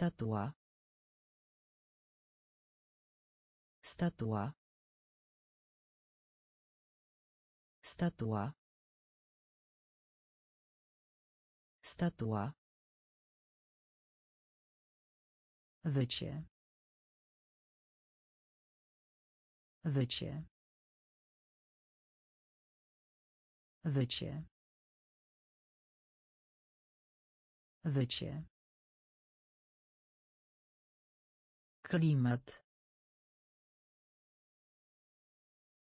Statua. Statua. Statua. Statua. Wycie. Wycie. Wycie. Wycie. Klimat.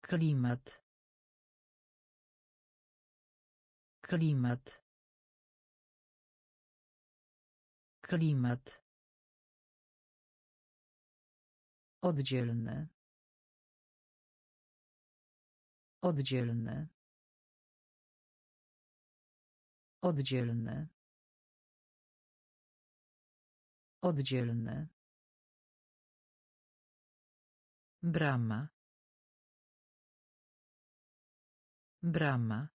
Klimat. Klimat. Klimat. Oddzielny. Oddzielny. Oddzielny. Oddzielny. Brama. Brama.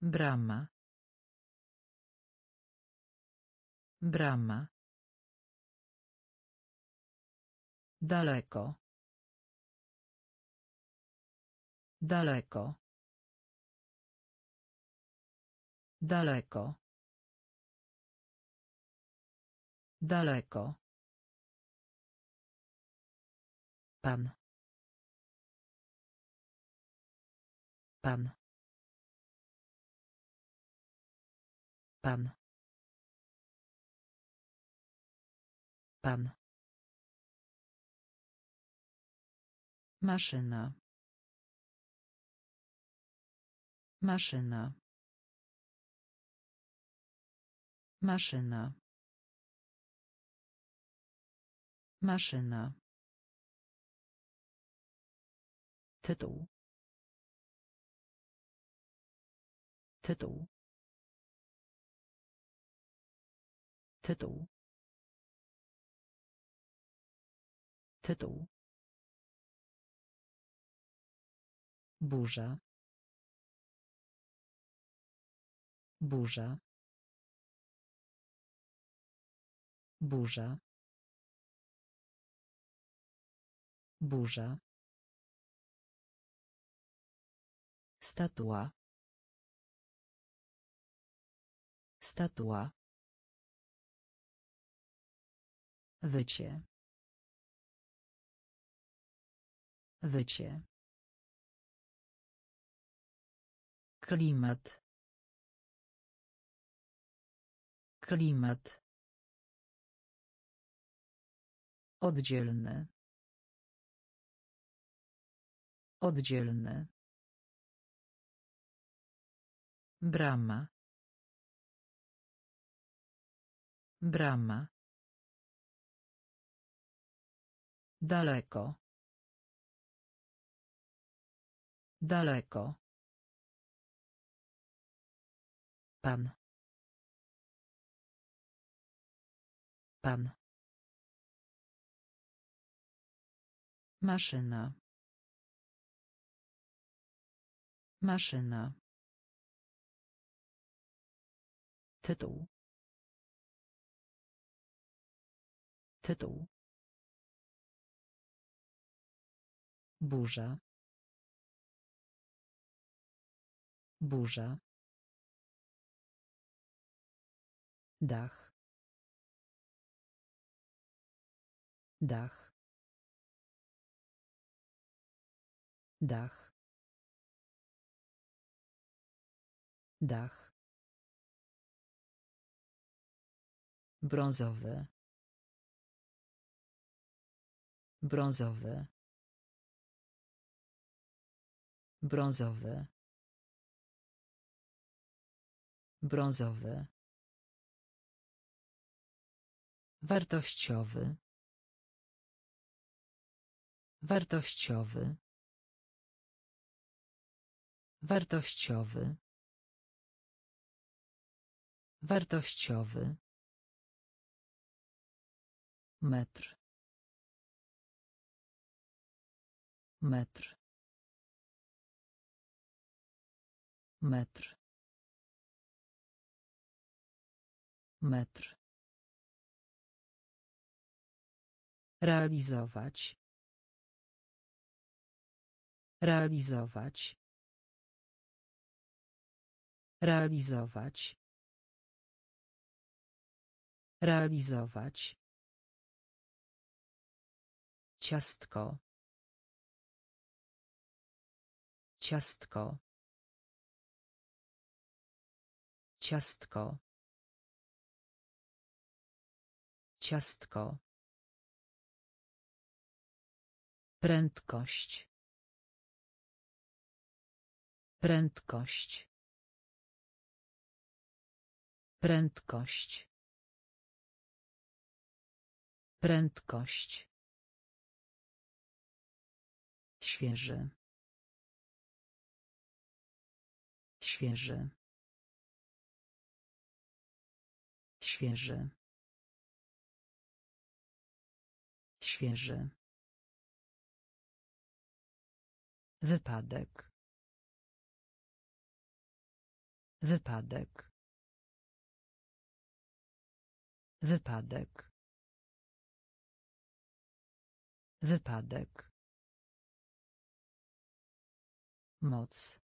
Brama. Brama. Daleko. Daleko. Daleko. Daleko. Pan. Pan. Pan. Pan. Maszyna. Maszyna. Maszyna. Maszyna. Tytuł. Tytuł. Tytuł. Tytuł. Burza. Burza. Burza. Burza. Statua. Statua. Wycie. Wycie. Klimat. Klimat. Oddzielny. Oddzielny. Brama. Brama. Daleko. Daleko. Pan. Pan. Maszyna. Maszyna. Tytuł. Tytuł. Burza. Burza. Dach. Dach. Dach. Dach. Brązowy. Brązowy. Brązowy. Brązowy. Wartościowy. Wartościowy. Wartościowy. Wartościowy. Metr. Metr. Metr. metr realizować realizować realizować realizować ciastko. Ciastko. Ciastko. Ciastko. Prędkość. Prędkość. Prędkość. Prędkość świeży świeży świeży świeży wypadek. Wypadek. Wypadek. Wypadek moc.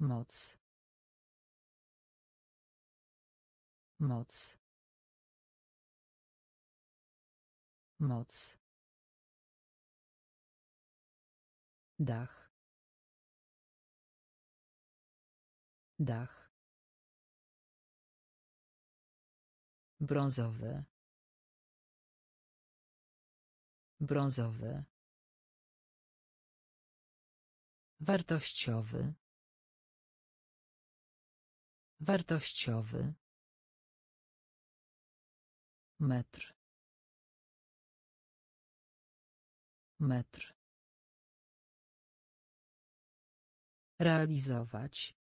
Moc. Moc. Moc. Dach. Dach. Brązowy. Brązowy wartościowy wartościowy metr metr. Realizować.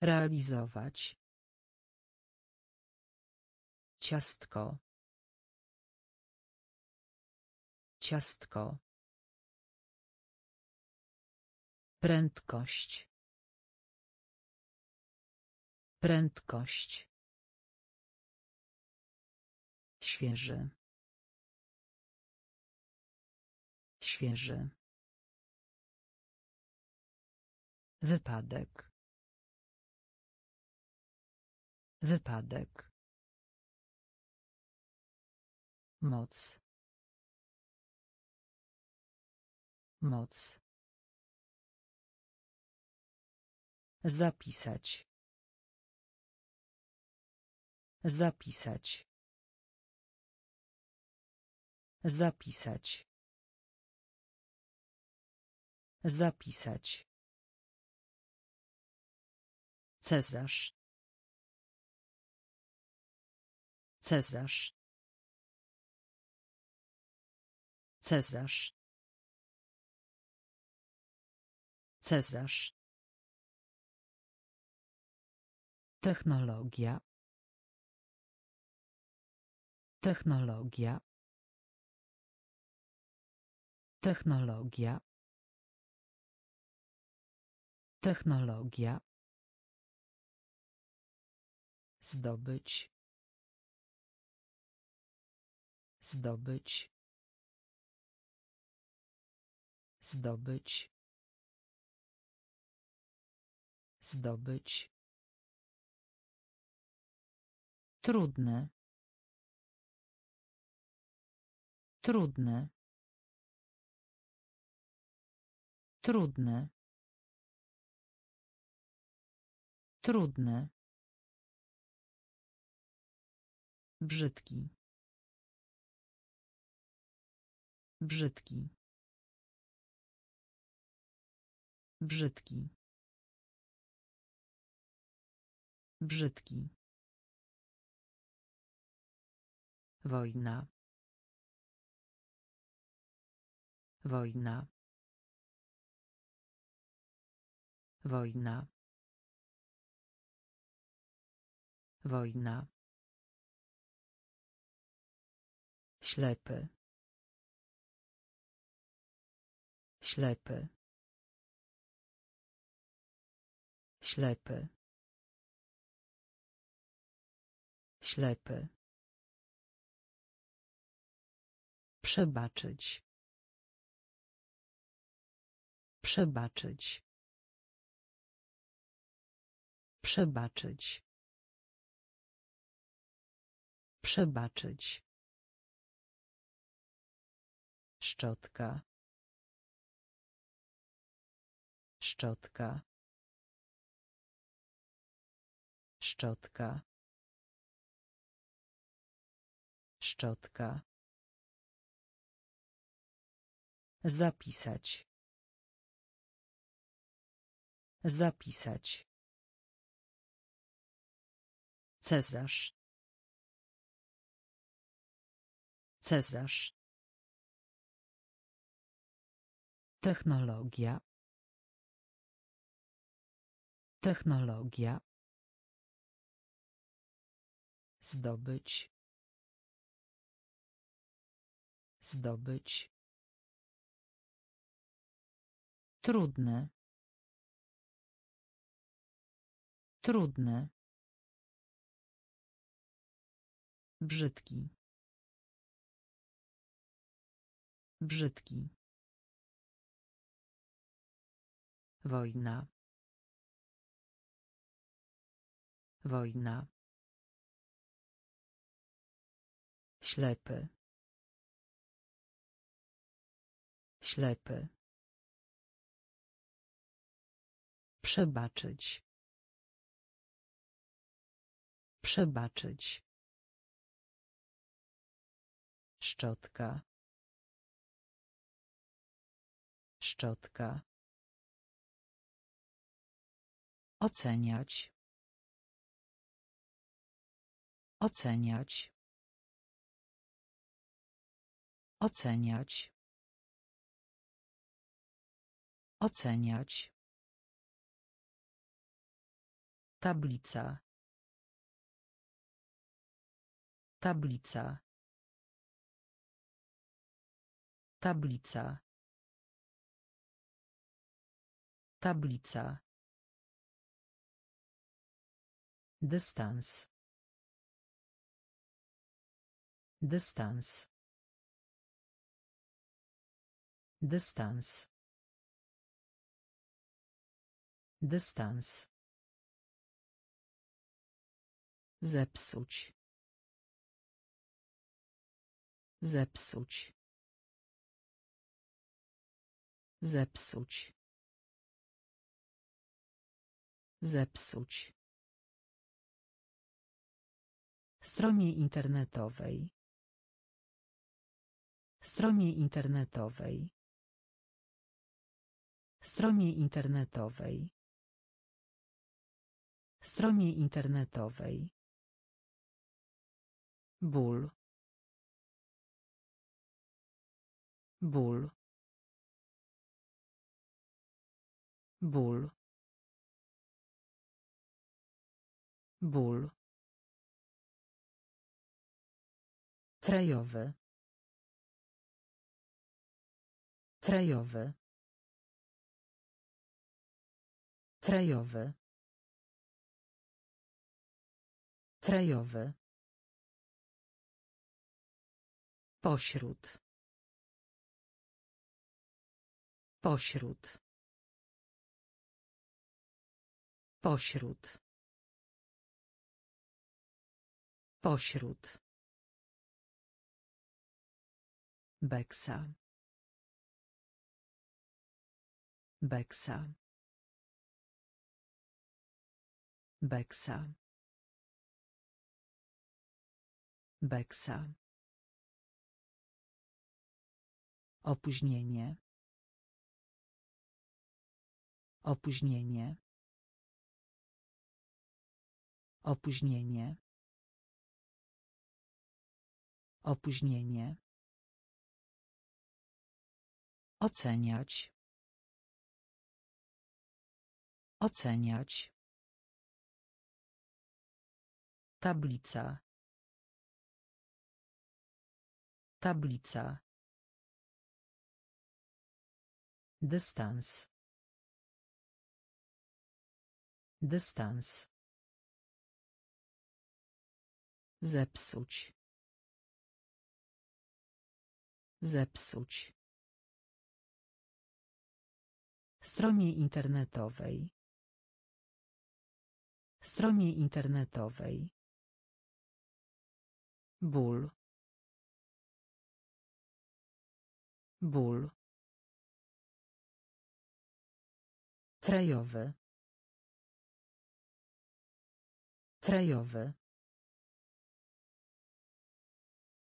Realizować. Ciastko. Ciastko prędkość. Prędkość. Świeży. Świeży. Wypadek. Wypadek. Moc. Moc zapisać. Zapisać. Zapisać. Zapisać. Cezarz Cezarz Cezarz Cezarz Technologia Technologia Technologia Technologia Zdobyć. Zdobyć. Zdobyć. Zdobyć. Trudne. Trudne. Trudne. Trudne. Brzydki. Brzydki. Brzydki. Brzydki. Wojna. Wojna. Wojna. Wojna. Ślepy. Ślepy. Ślepy. Ślepy. Przebaczyć. Przebaczyć. Przebaczyć. Przebaczyć. Szczotka. Szczotka. Szczotka. Szczotka. Zapisać. Zapisać. Cezarz. Cezarz. Technologia. Technologia. Zdobyć. Zdobyć. Trudne. Brzydki. Brzydki. Wojna. Wojna. Ślepy. Ślepy. Przebaczyć. Przebaczyć. Szczotka. Szczotka. Oceniać. Oceniać. Oceniać. Oceniać. Tablica. Tablica. Tablica. Tablica. Dystans. Dystans. Dystans. Dystans. Zepsuć. Zepsuć. Zepsuć. Zepsuć. Stronie internetowej. Stronie internetowej. Stronie internetowej. Stronie internetowej. Ból. Ból. Ból. Ból. Krajowy. Krajowy. Krajowy. Krajowy. Pośród. Pośród. Pośród. Pośród. Beksa. Beksa. Beksa. Beksa. Opóźnienie. Opóźnienie. Opóźnienie. Opóźnienie. Oceniać. Oceniać. Tablica. Tablica. Dystans. Dystans. Zepsuć. Zepsuć. Stronie internetowej. Stronie internetowej. Ból. Ból. Krajowy. Krajowy.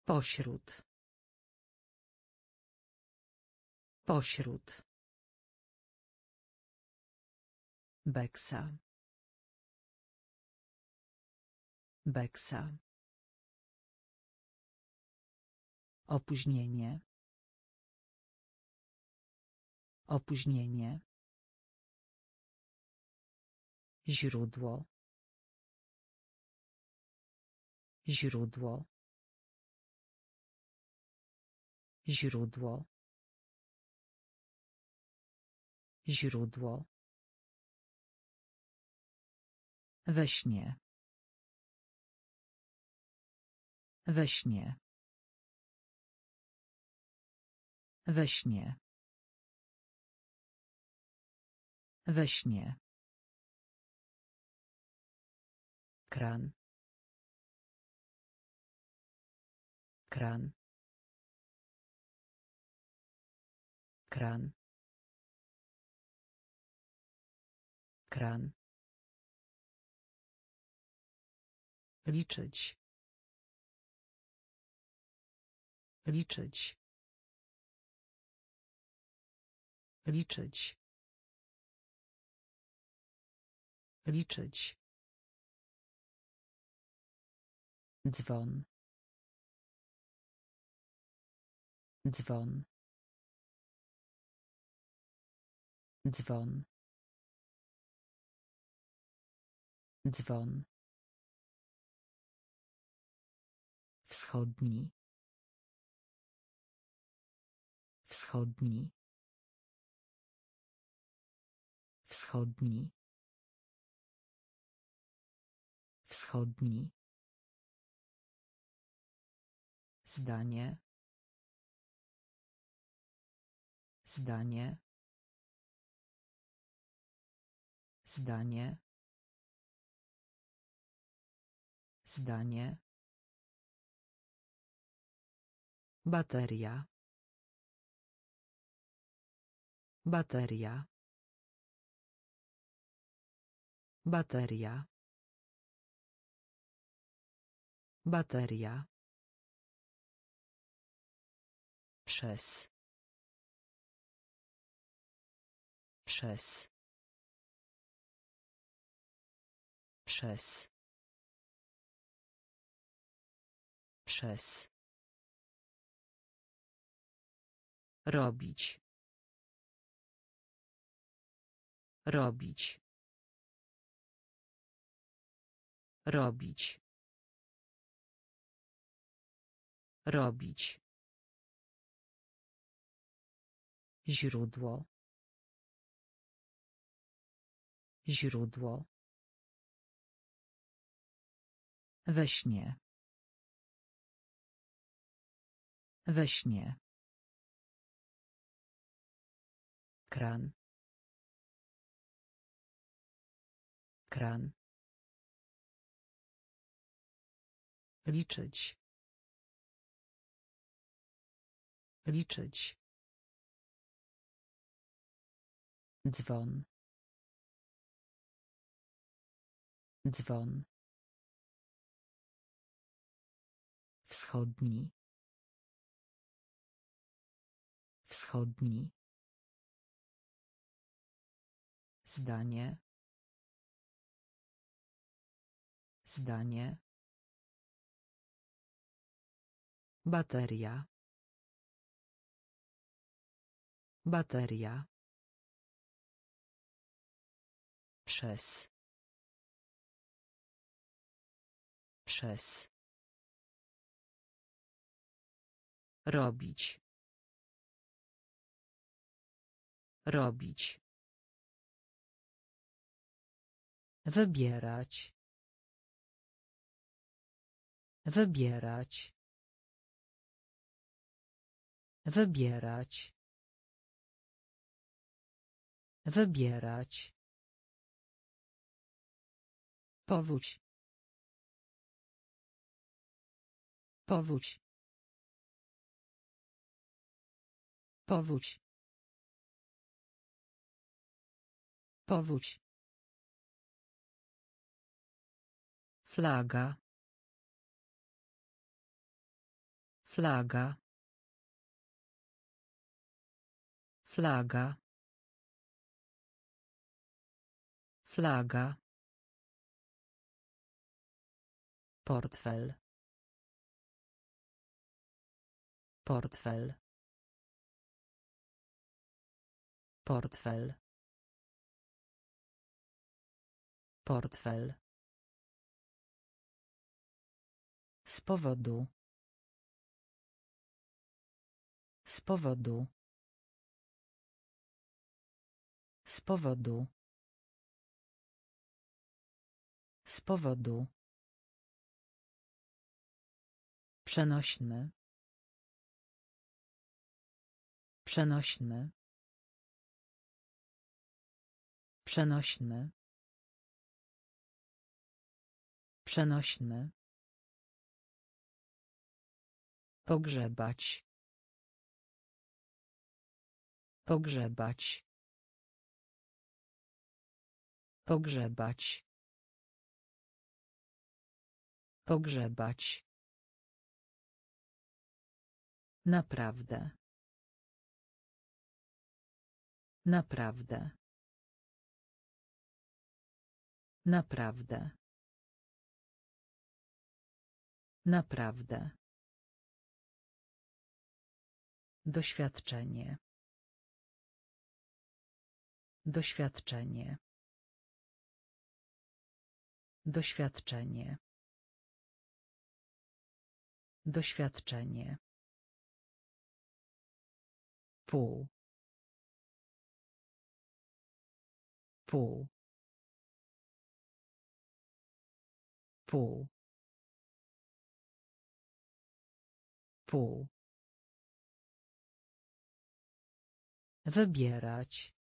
Pośród. Pośród. Beksa. Beksa. Opóźnienie. Opóźnienie. Źródło. Źródło. Źródło. Źródło. We śnie. We śnie. We śnie. We śnie. Kran. Kran. Kran. Kran. Liczyć. Liczyć. Liczyć. Liczyć. Dzwon. Dzwon. Dzwon. Dzwon. Wschodni. Wschodni. Wschodni. Wschodni. Zdanie. Zdanie. Zdanie. Zdanie. Bateria. Bateria. Bateria. Bateria. Przez. Przez. Przez. Przez. Robić. Robić. Robić. Robić. Źródło. Źródło. We śnie. We śnie. Kran. Kran. Liczyć. Liczyć. Dzwon. Dzwon. Wschodni. Wschodni. Zdanie. Zdanie. Bateria. Bateria. Przez. Przez. Robić. Robić. Wybierać. Wybierać. Wybierać. Wybierać. Powódź. Powódź. Powódź. Powódź. Flaga. Flaga. Flaga. Flaga. Portfel. Portfel. Portfel. Portfel. Z powodu. Z powodu. Z powodu. Z powodu. Przenośny. Przenośny. Przenośny. Przenośny. Pogrzebać. Pogrzebać. Pogrzebać. Pogrzebać. Naprawdę. Naprawdę. Naprawdę. Naprawdę. Doświadczenie. Doświadczenie. Doświadczenie. Doświadczenie. Pół. Pół. Pół. Pół. Wybierać.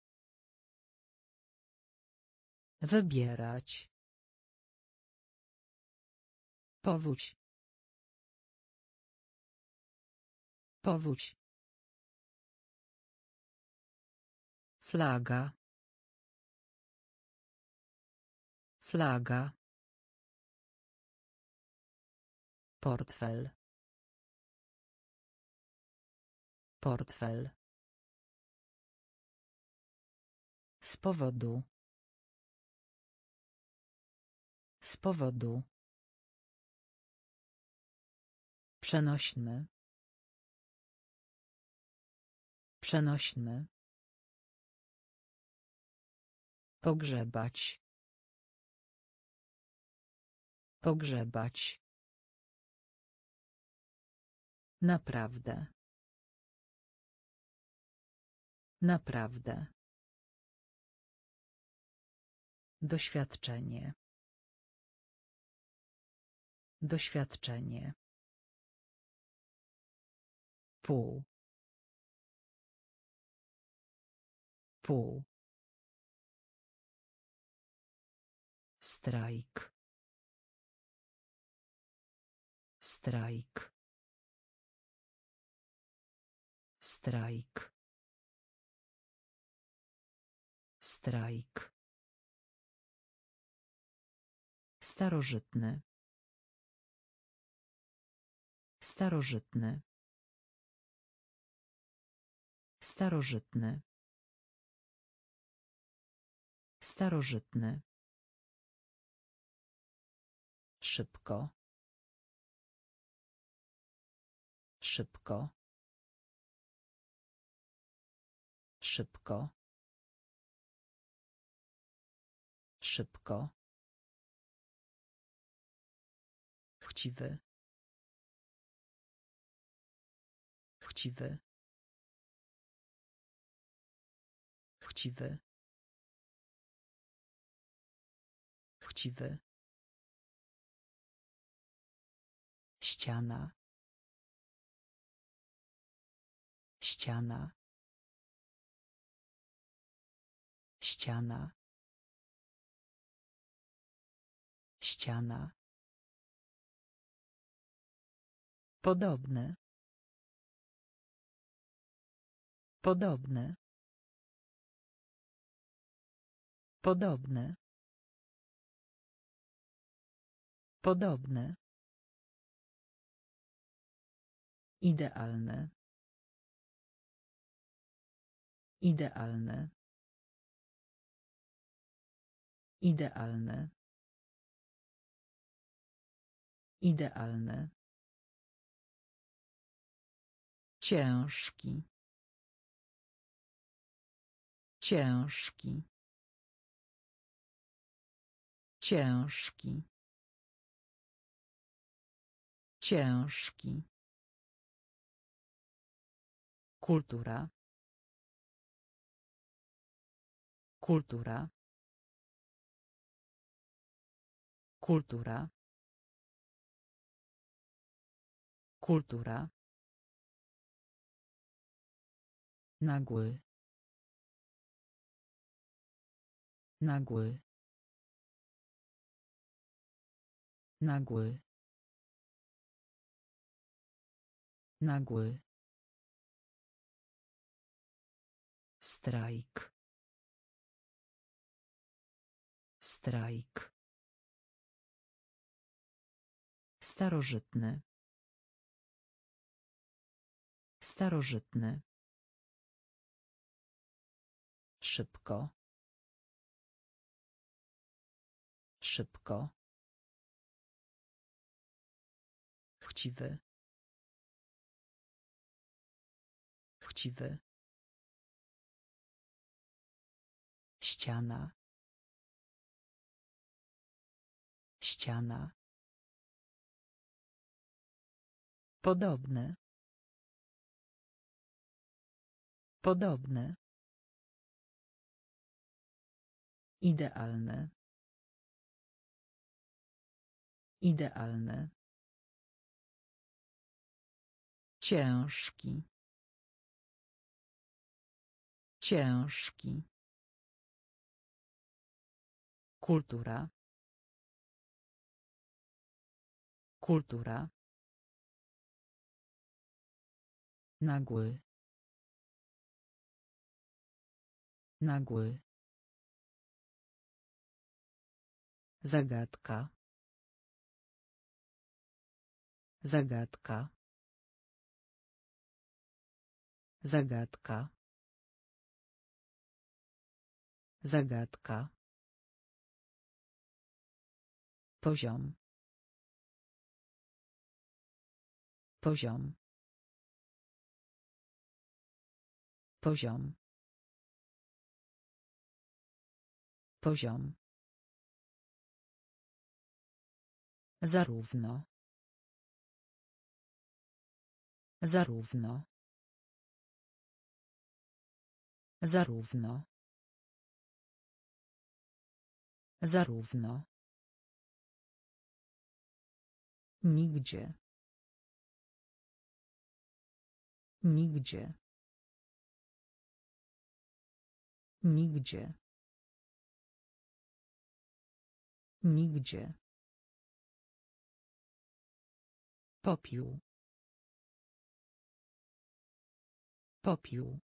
Wybierać. Powódź. Powódź. Flaga. Flaga. Portfel. Portfel. Z powodu. Z powodu. Przenośny. Przenośny. Pogrzebać. Pogrzebać. Naprawdę. Naprawdę. Doświadczenie. Doświadczenie. Pół. Pół. Strajk. Strajk. Strajk. Strajk. Starożytny. Starożytny. Starożytny. Starożytny. Szybko. Szybko. Szybko. Szybko. Chciwy. Chciwy. Chciwy. Chciwy. Ściana. Ściana. Ściana. Ściana. Podobne. Podobne. Podobne. Podobne. Idealne. Idealne. Idealne. Idealne. Ciężki. Ciężki. Ciężki. Ciężki. Kultura. Kultura. Kultura. Kultura. Nagły. Nagły. Nagły. Nagły. Strajk. Strajk. Starożytny. Starożytny. Szybko. Szybko. Chciwy. Chciwy. Ściana. Ściana. Podobne. Podobne. Idealne. Idealne. Ciężki. Ciężki. Kultura. Kultura. Nagły. Nagły. Zagadka. Zagadka. Zagadka. Zagadka. Poziom. Poziom. Poziom. Poziom. Zarówno. Zarówno. Zarówno. Zarówno. Nigdzie. Nigdzie. Nigdzie. Nigdzie. Popiół. Popiół.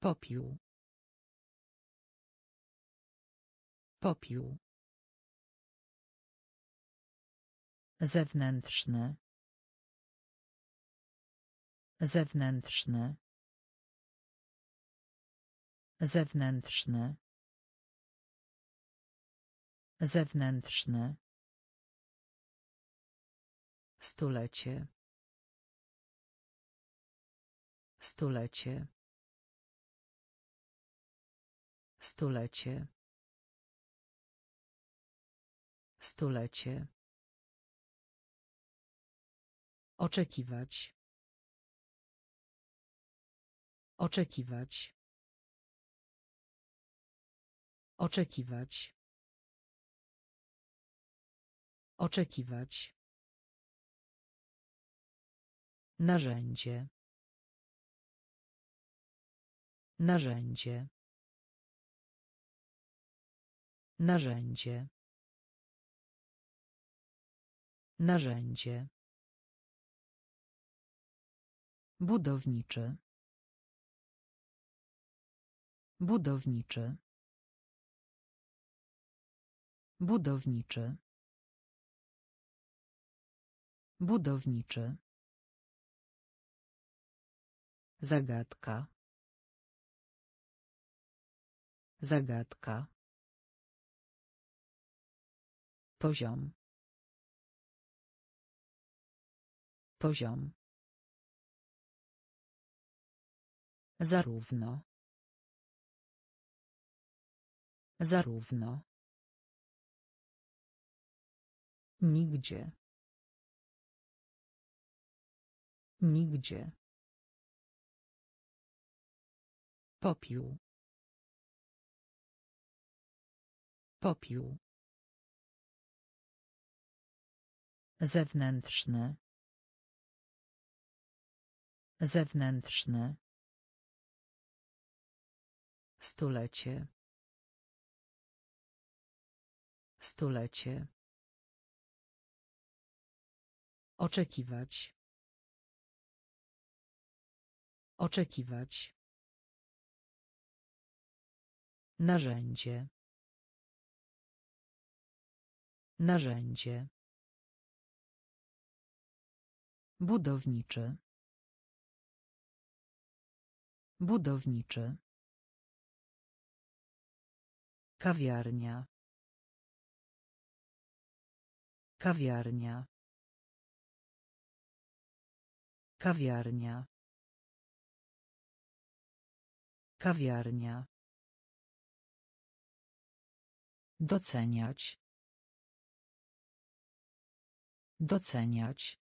Popiół. Popiół. Zewnętrzny. Zewnętrzny. Zewnętrzny. Zewnętrzny. Stulecie. Stulecie. Stulecie. Stulecie. Oczekiwać. Oczekiwać. Oczekiwać. Oczekiwać. Narzędzie. Narzędzie. Narzędzie. Narzędzie. Budowniczy. Budowniczy. Budowniczy. Budowniczy. Zagadka. Zagadka. Poziom. Poziom. Zarówno. Zarówno. Nigdzie. Nigdzie. Popiół. Popiół. Zewnętrzny. Zewnętrzny. Stulecie. Stulecie. Oczekiwać. Oczekiwać. Narzędzie. Narzędzie. Budowniczy. Budowniczy. Kawiarnia. Kawiarnia. Kawiarnia. Kawiarnia. Doceniać. Doceniać.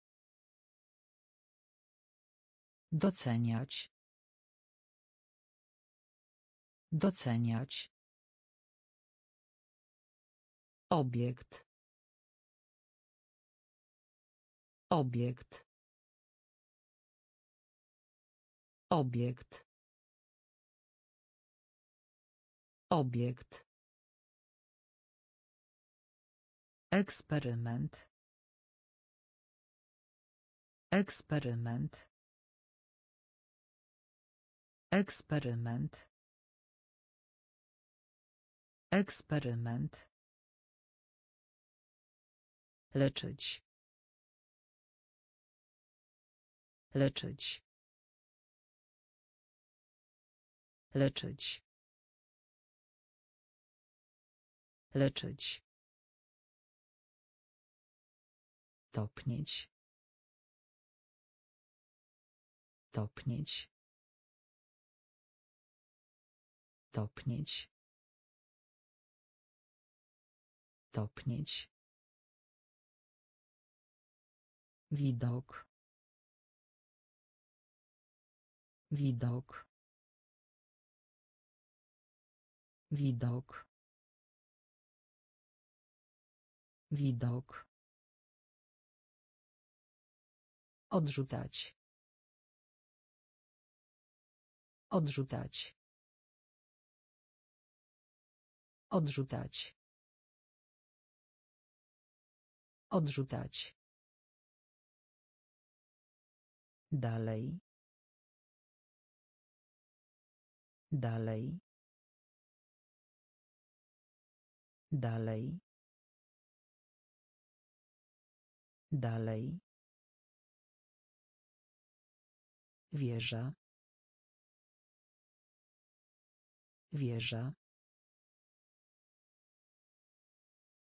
Doceniać. Doceniać. Obiekt. Obiekt. Obiekt. Obiekt. Eksperyment. Eksperyment. Eksperyment. Eksperyment. Leczyć. Leczyć. Leczyć. Leczyć. Topnieć. Topnieć. Topnieć. Topnieć. Widok. Widok. Widok. Widok. Odrzucać. Odrzucać. Odrzucać. Odrzucać. Dalej. Dalej. Dalej. Dalej. Wieża. Wieża.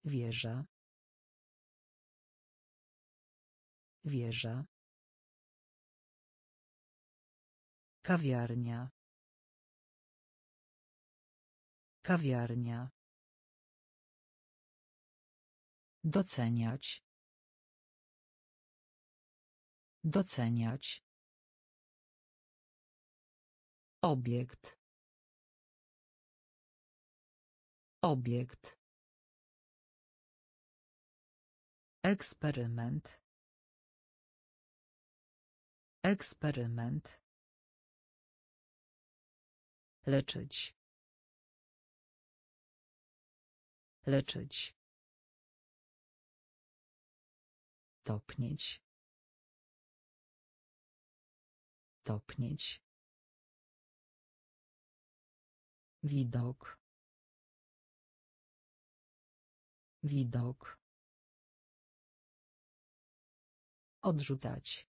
Wieża. Wieża. Kawiarnia. Kawiarnia. Doceniać. Doceniać. Obiekt. Obiekt. Eksperyment. Eksperyment. Leczyć. Leczyć. Topnieć. Topnieć. Widok. Widok. Odrzucać.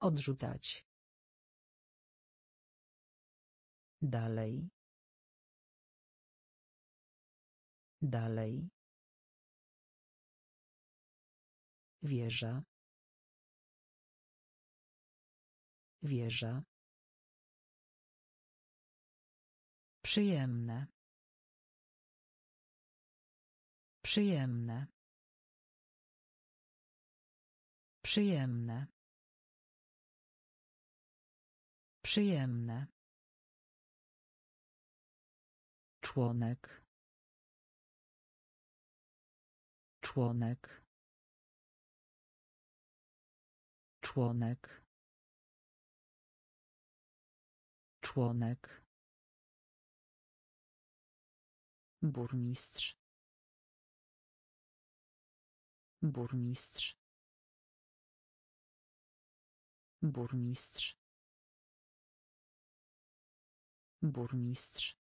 Odrzucać. Dalej. Dalej. Wieża. Wieża. Przyjemne. Przyjemne. Przyjemne. Przyjemne. Członek. Członek. Członek. Członek. Burmistrz. Burmistrz. Burmistrz. Burmistrz.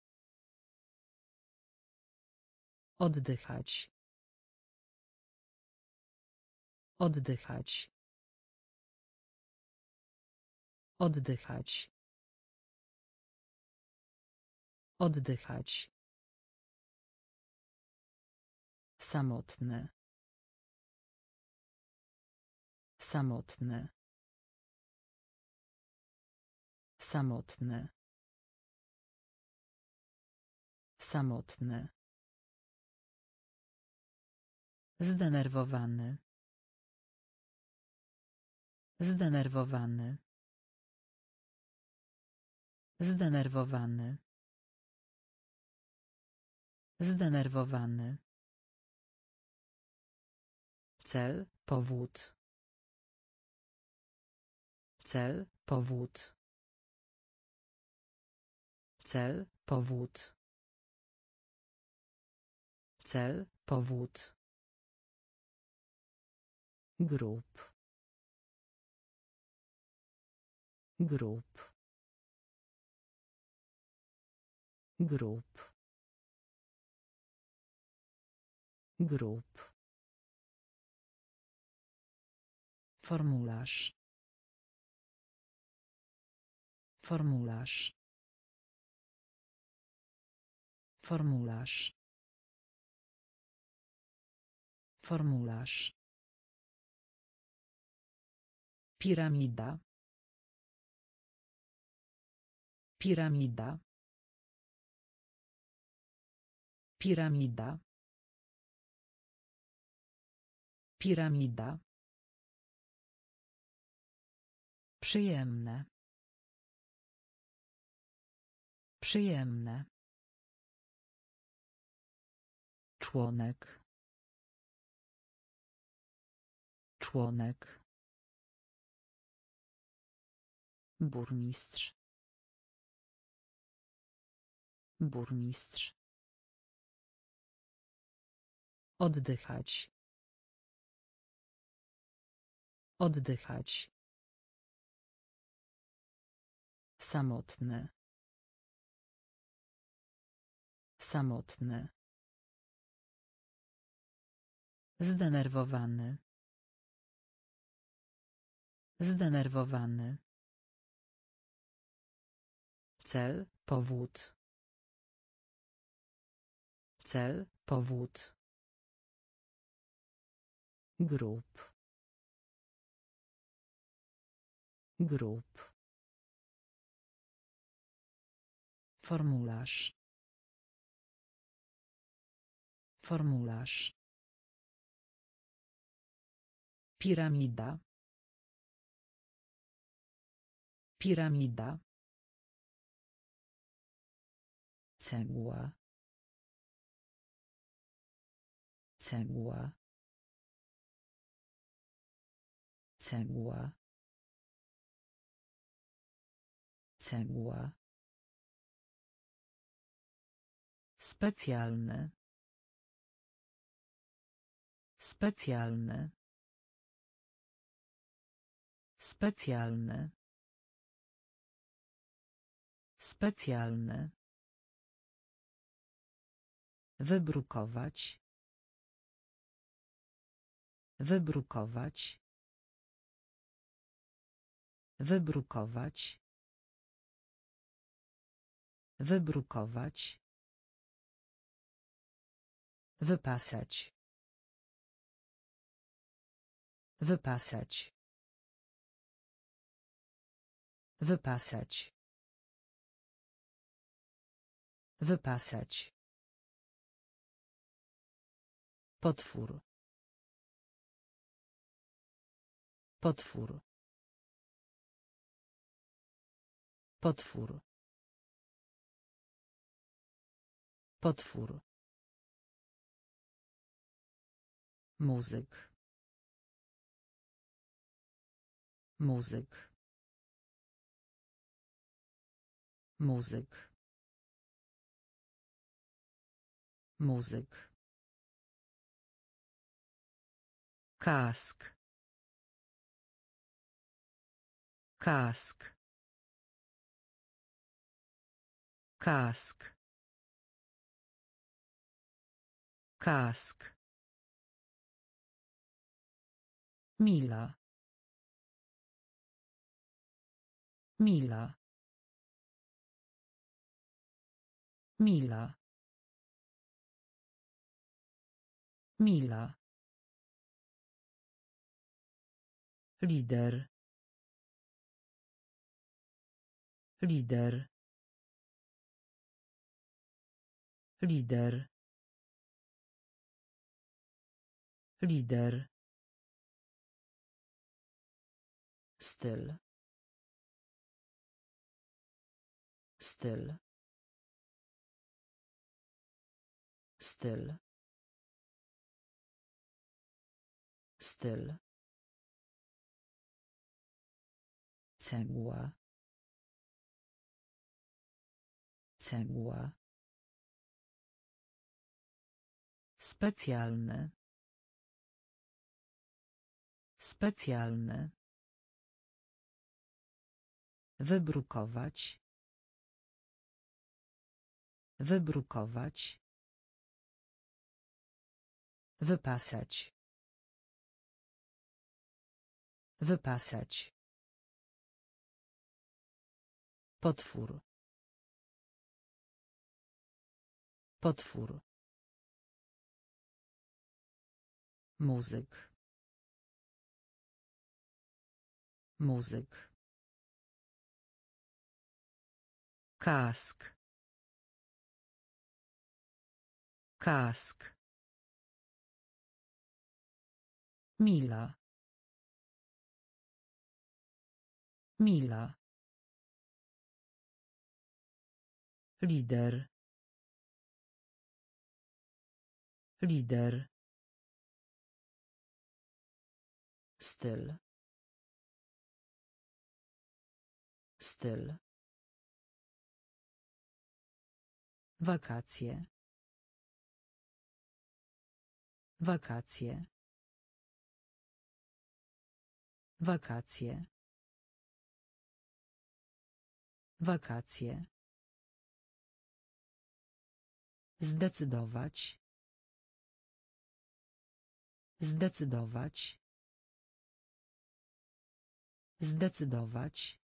Oddychać. Oddychać. Oddychać. Oddychać. Samotny. Samotny. Samotny. Samotny. Zdenerwowany. Zdenerwowany. Zdenerwowany. Zdenerwowany. Cel, powód. Cel, powód. Cel, powód. Cel, powód. Grup. Grup. Grup. Grup. Formularz. Formularz. Formularz. Formularz. Piramida. Piramida. Piramida. Piramida. Przyjemne. Przyjemne. Członek. Członek. Burmistrz. Burmistrz. Oddychać. Oddychać. Samotny. Samotny. Zdenerwowany. Zdenerwowany. Cel, powód. Cel, powód. Grup. Grup. Formularz. Formularz. Piramida. Piramida. Cegła. Cegła. Cegła. Cegła. Specjalny. Specjalny. Specjalny. Specjalny. Wybrukować. Wybrukować. Wybrukować. Wybrukować. Wypasać. Wypasać. Wypasać. Wypasać. Potwór. Potwór. Potwór. Potwór. Muzyk. Muzyk. Muzyk. Muzyk. Kask. Kask. Kask. Kask. Mila. Mila. Mila. Mila. Lider. Lider. Lider. Lider. Styl. Styl. Styl. Styl. Cegła. Cegła. Specjalny. Specjalny. Wybrukować. Wybrukować. Wypasać. Wypasać. Potwór. Potwór. Muzyk. Muzyk. Kask. Kask. Mila. Mila. Lider. Lider. Styl. Styl. Wakacje. Wakacje. Wakacje. Wakacje. Zdecydować. Zdecydować. Zdecydować.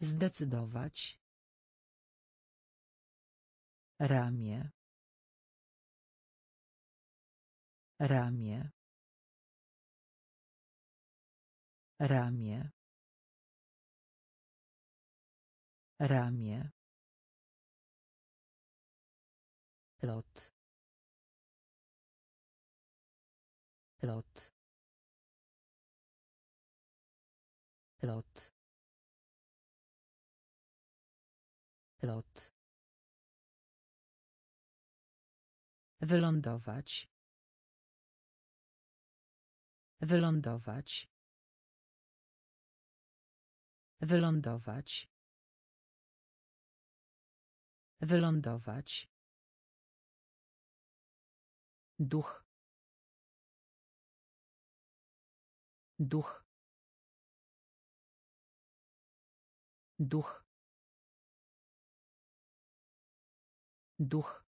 Zdecydować. Ramię. Ramię. Ramię. Ramię. Lot. Lot. Lot. lot wylądować wylądować wylądować wylądować duch. Duch. Duch. Duch.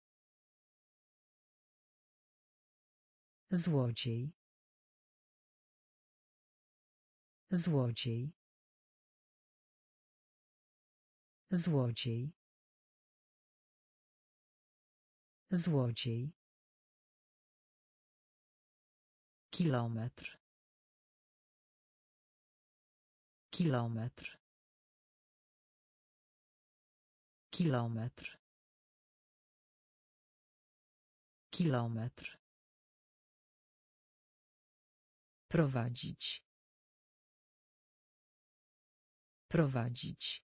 Złodziej. Złodziej. Złodziej. Złodziej kilometr. Kilometr. Kilometr. Kilometr. Prowadzić. Prowadzić.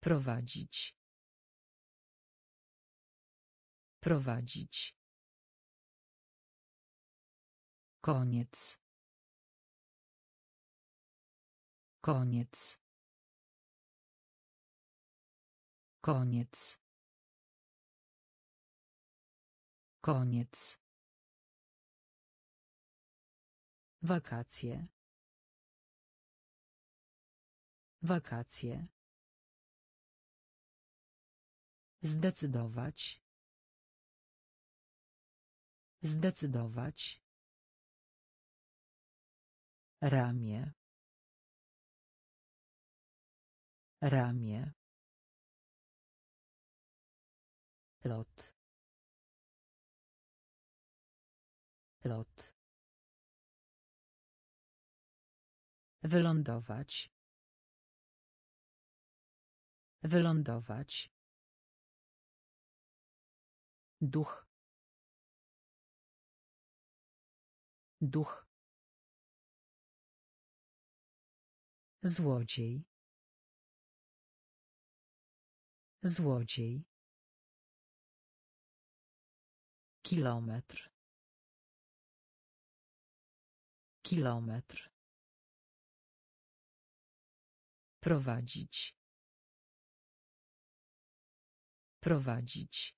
Prowadzić. Prowadzić koniec. Koniec. Koniec. Koniec. Wakacje. Wakacje. Zdecydować. Zdecydować. Ramię. Ramię. Lot. Lot. Wylądować. Wylądować. Duch. Duch. Złodziej. Złodziej. Kilometr. Kilometr. Prowadzić. Prowadzić.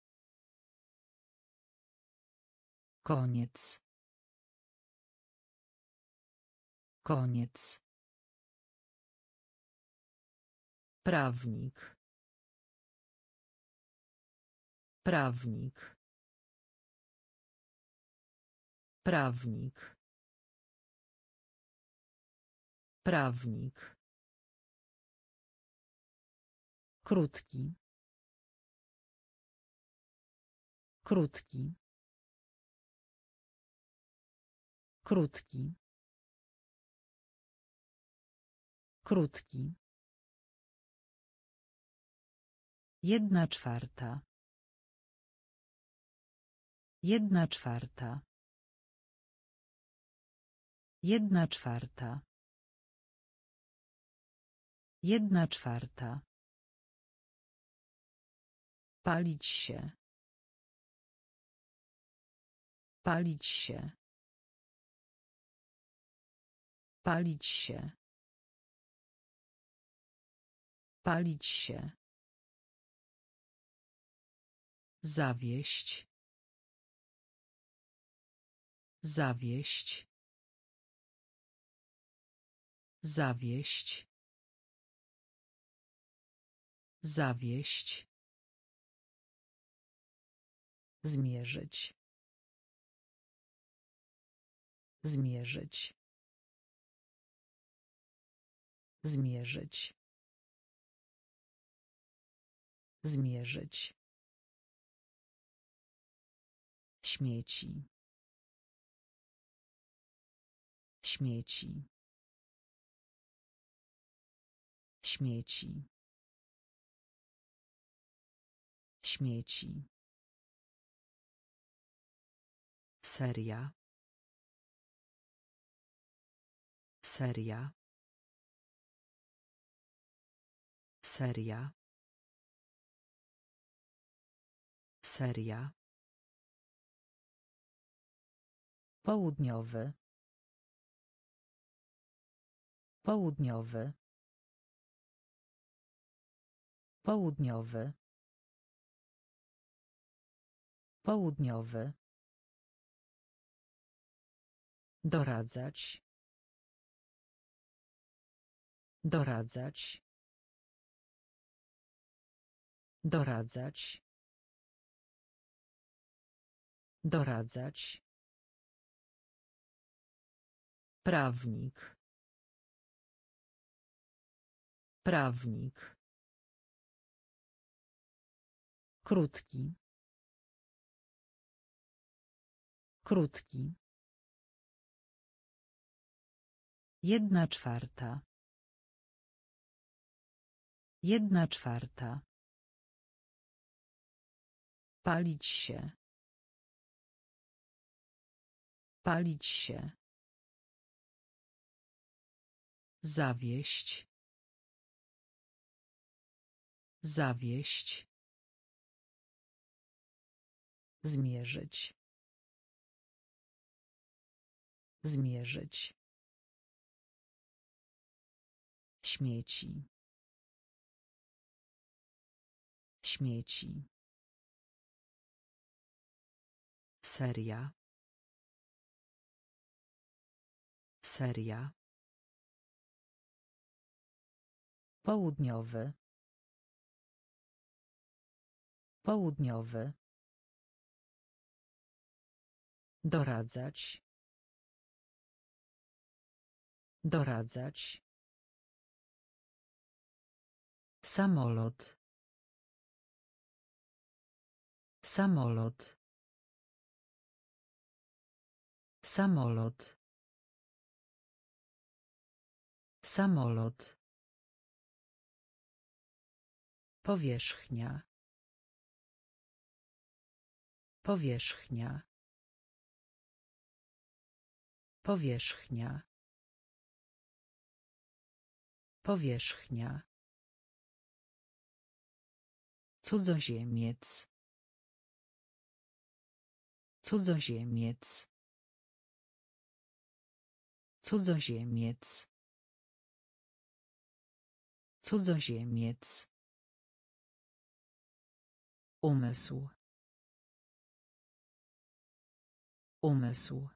Koniec. Koniec. Prawnik. Prawnik. Prawnik. Prawnik. Krótki. Krótki. Krótki. Krótki. Jedna czwarta. Jedna czwarta. Jedna czwarta. Jedna czwarta. Palić się. Palić się. Palić się. Palić się. Zawieść. Zawieść. Zawieść. Zawieść. Zmierzyć. Zmierzyć. Zmierzyć. Zmierzyć. Śmieci. Śmieci. Śmieci. Śmieci. Seria. Seria. Seria. Seria. Południowy. Południowy. Południowy. Południowy. Doradzać. Doradzać. Doradzać. Doradzać. Prawnik. Prawnik. Krótki. Krótki. Jedna czwarta. Jedna czwarta. Palić się. Palić się. Zawieść. Zawieść. Zmierzyć. Zmierzyć. Śmieci. Śmieci. Seria. Seria. Południowy. Południowy. Doradzać. Doradzać. Samolot. Samolot. Samolot. Samolot. Powierzchnia. Powierzchnia. Powierzchnia. Powierzchnia. Cudzoziemiec. Cudzoziemiec. Cudzoziemiec. Cudzoziemiec. Umysł. Umysł.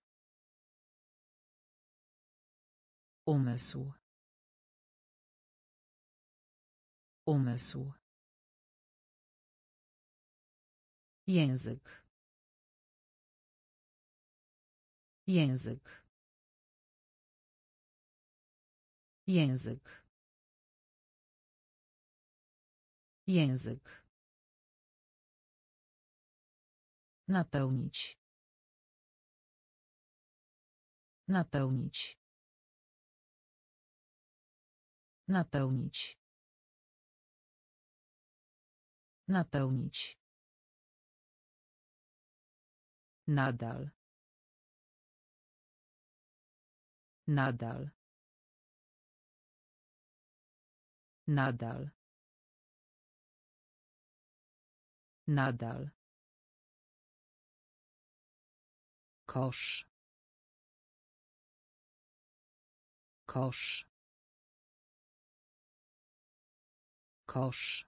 Umysł. Umysł. Język. Język. Język. Język. Napełnić. Napełnić. Napełnić. Napełnić. Nadal. Nadal. Nadal. Nadal. Kosz. Kosz. Kosz.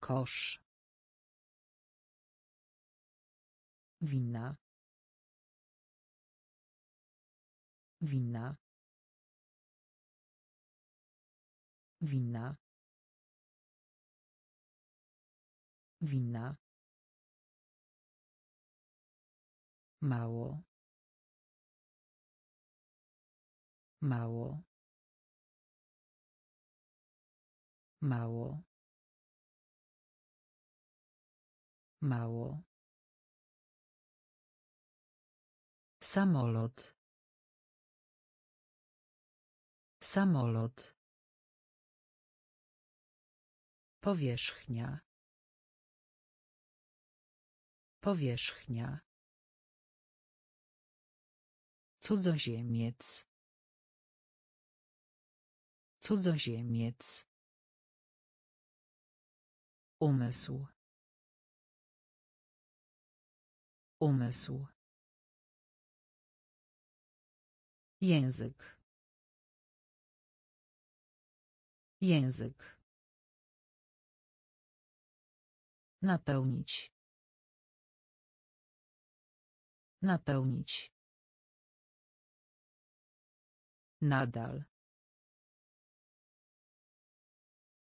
Kosz. Winna. Winna. Winna. Winna. Mało. Mało. Mało. Mało. Samolot. Samolot. Powierzchnia. Powierzchnia. Cudzoziemiec. Cudzoziemiec. Umysł. Umysł. Język. Język. Napełnić. Napełnić. Nadal.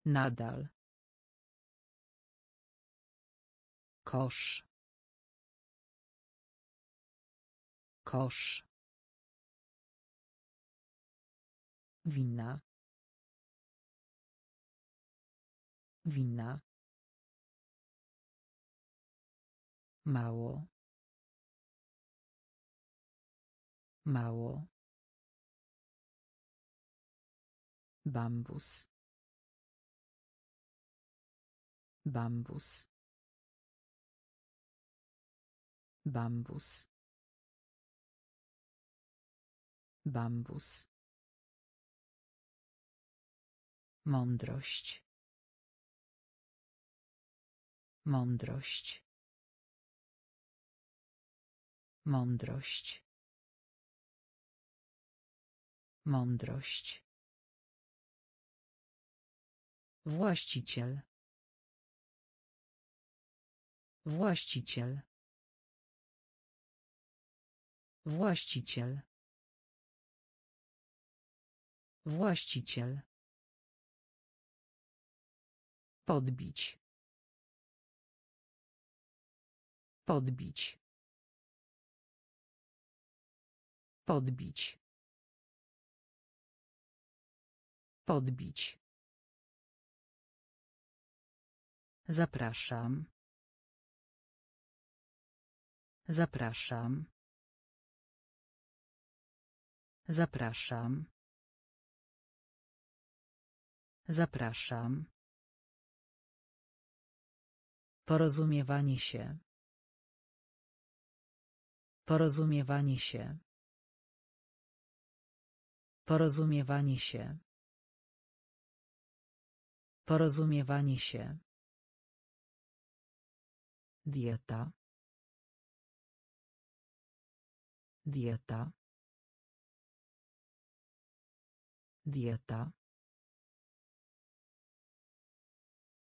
Nadal. Kosz. Kosz. Winna. Winna. Mało. Mało. Bambus. Bambus. Bambus. Bambus. Mądrość. Mądrość. Mądrość. Mądrość. Właściciel. Właściciel. Właściciel. Właściciel. Podbić. Podbić. Podbić. Podbić. Zapraszam. Zapraszam. Zapraszam. Zapraszam. Porozumiewanie się. Porozumiewanie się. Porozumiewanie się. Porozumiewanie się. Dieta. Dieta. Dieta.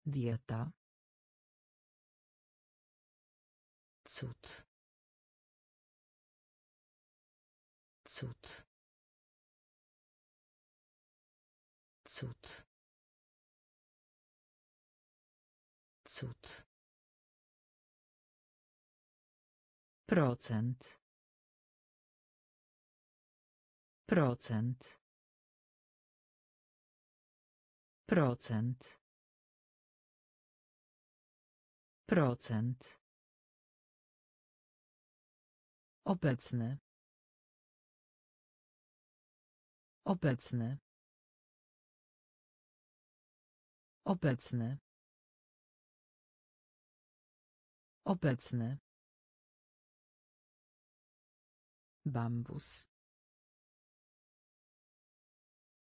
Dieta. Cud. Cud. Cud. Cud. Procent. Procent. Procent. Procent. Obecny. Obecny. Obecny. Obecny. Bambus.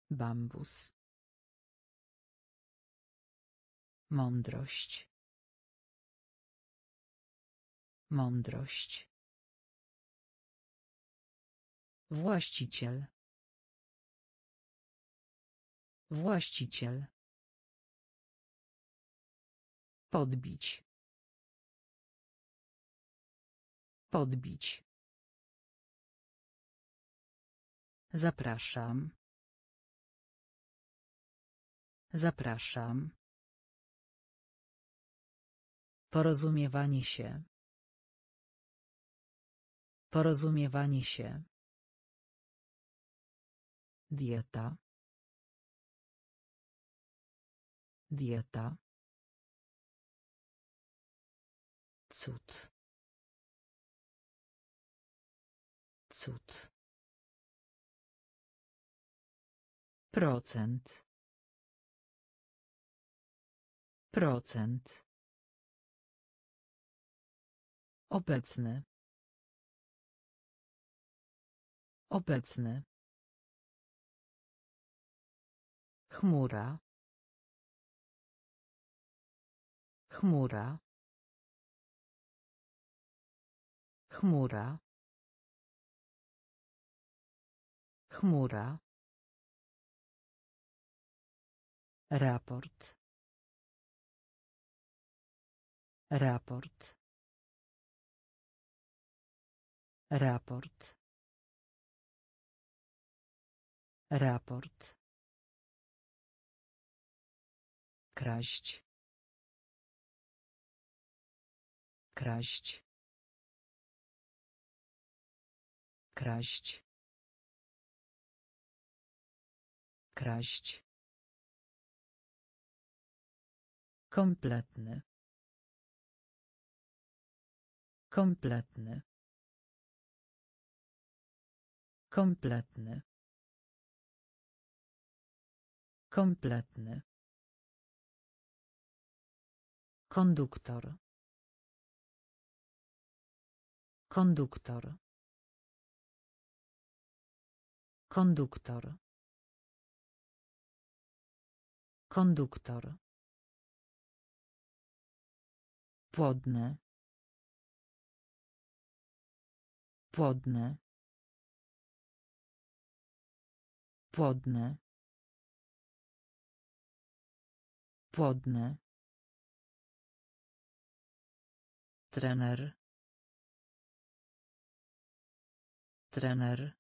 Bambus. Mądrość. Mądrość. Właściciel. Właściciel. Podbić. Podbić. Zapraszam. Zapraszam. Porozumiewanie się. Porozumiewanie się. Dieta. Dieta. Cud. Cud. Procent. Procent. Obecny. Obecny. Chmura. Chmura. Chmura. Chmura. Raport. Raport. Raport. Raport. Kraść. Kraść. Kraść. Kraść. Kompletny. Kompletny. Kompletny. Kompletny. Konduktor. Konduktor. Konduktor. Konduktor. Płodne. Płodne. Płodne. Płodne. trener trener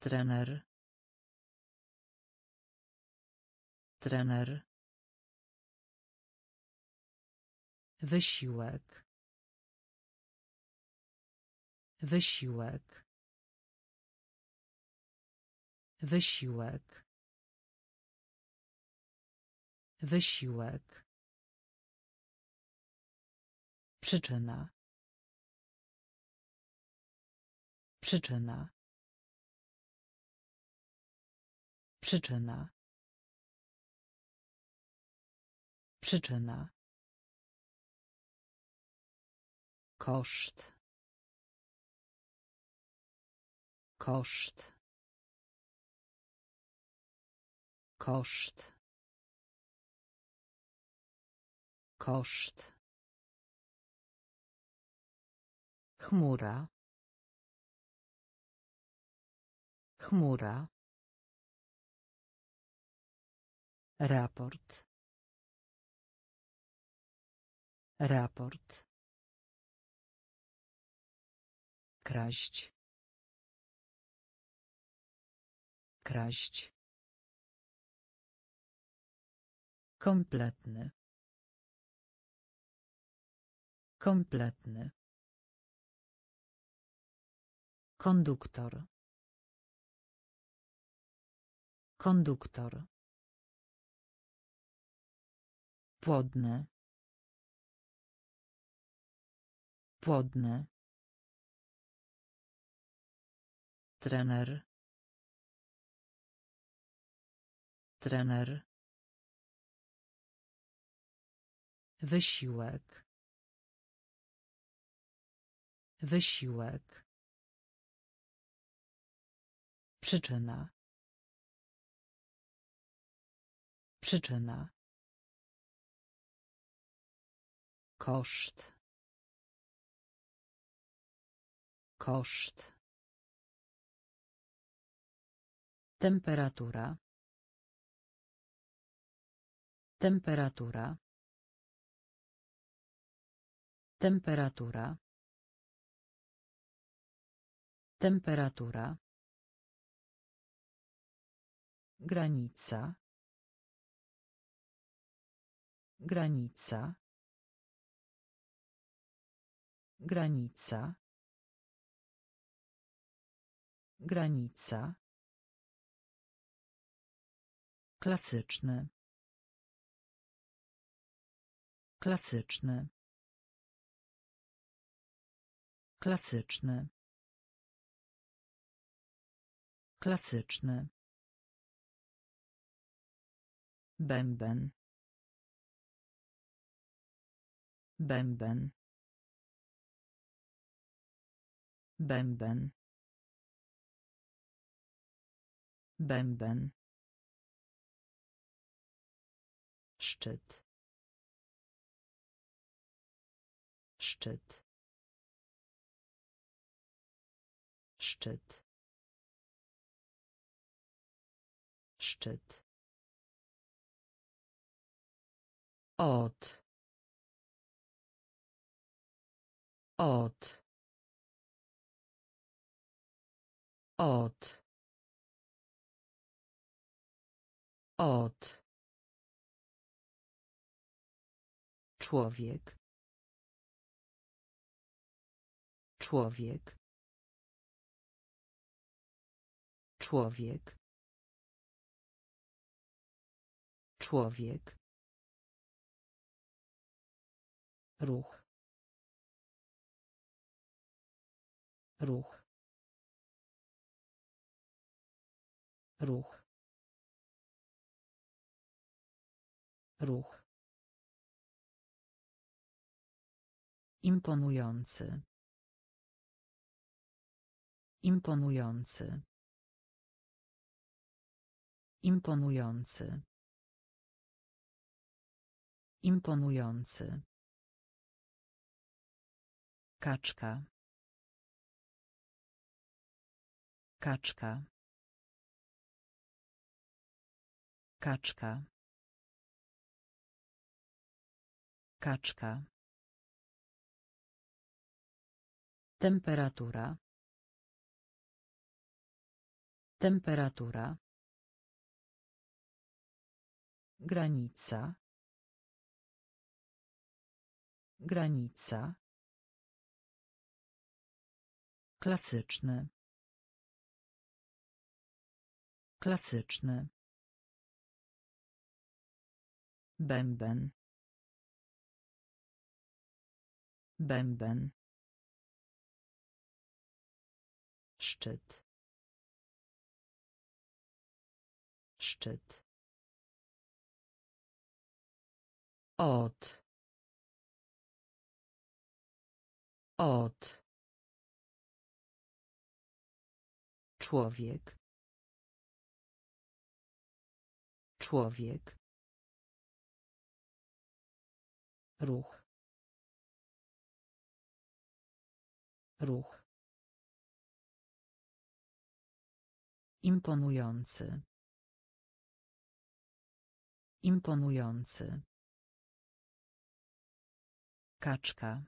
trener trener wysiłek wysiłek wysiłek wysiłek Przyczyna. Przyczyna. Przyczyna. Przyczyna. Koszt. Koszt. Koszt. Koszt. Chmura. Chmura. Raport. Raport. Kraść. Kraść. Kompletny. Kompletny. Konduktor. Konduktor. Płodne. Płodne. Trener. Trener. Wysiłek. Wysiłek. Przyczyna. Przyczyna. Koszt. Koszt. Temperatura. Temperatura. Temperatura. Temperatura. Granica. Granica. Granica. Granica. Klasyczny. Klasyczny. Klasyczny. Klasyczny. Bęben. Bęben. Bęben. Bęben. Szczyt. Szczyt. Szczyt. Szczyt. Od. Od. Od. Od. Człowiek. Człowiek. Człowiek. Człowiek. Ruch. Ruch. Ruch. Ruch. Imponujący. Imponujący. Imponujący. Imponujący. Kaczka. Kaczka. Kaczka. Kaczka. Temperatura. Temperatura. Granica. Granica. Klasyczny. Klasyczny. Bęben. Bęben. Szczyt. Szczyt. Od. Od. Człowiek. Człowiek. Ruch. Ruch. Imponujący. Imponujący. Kaczka.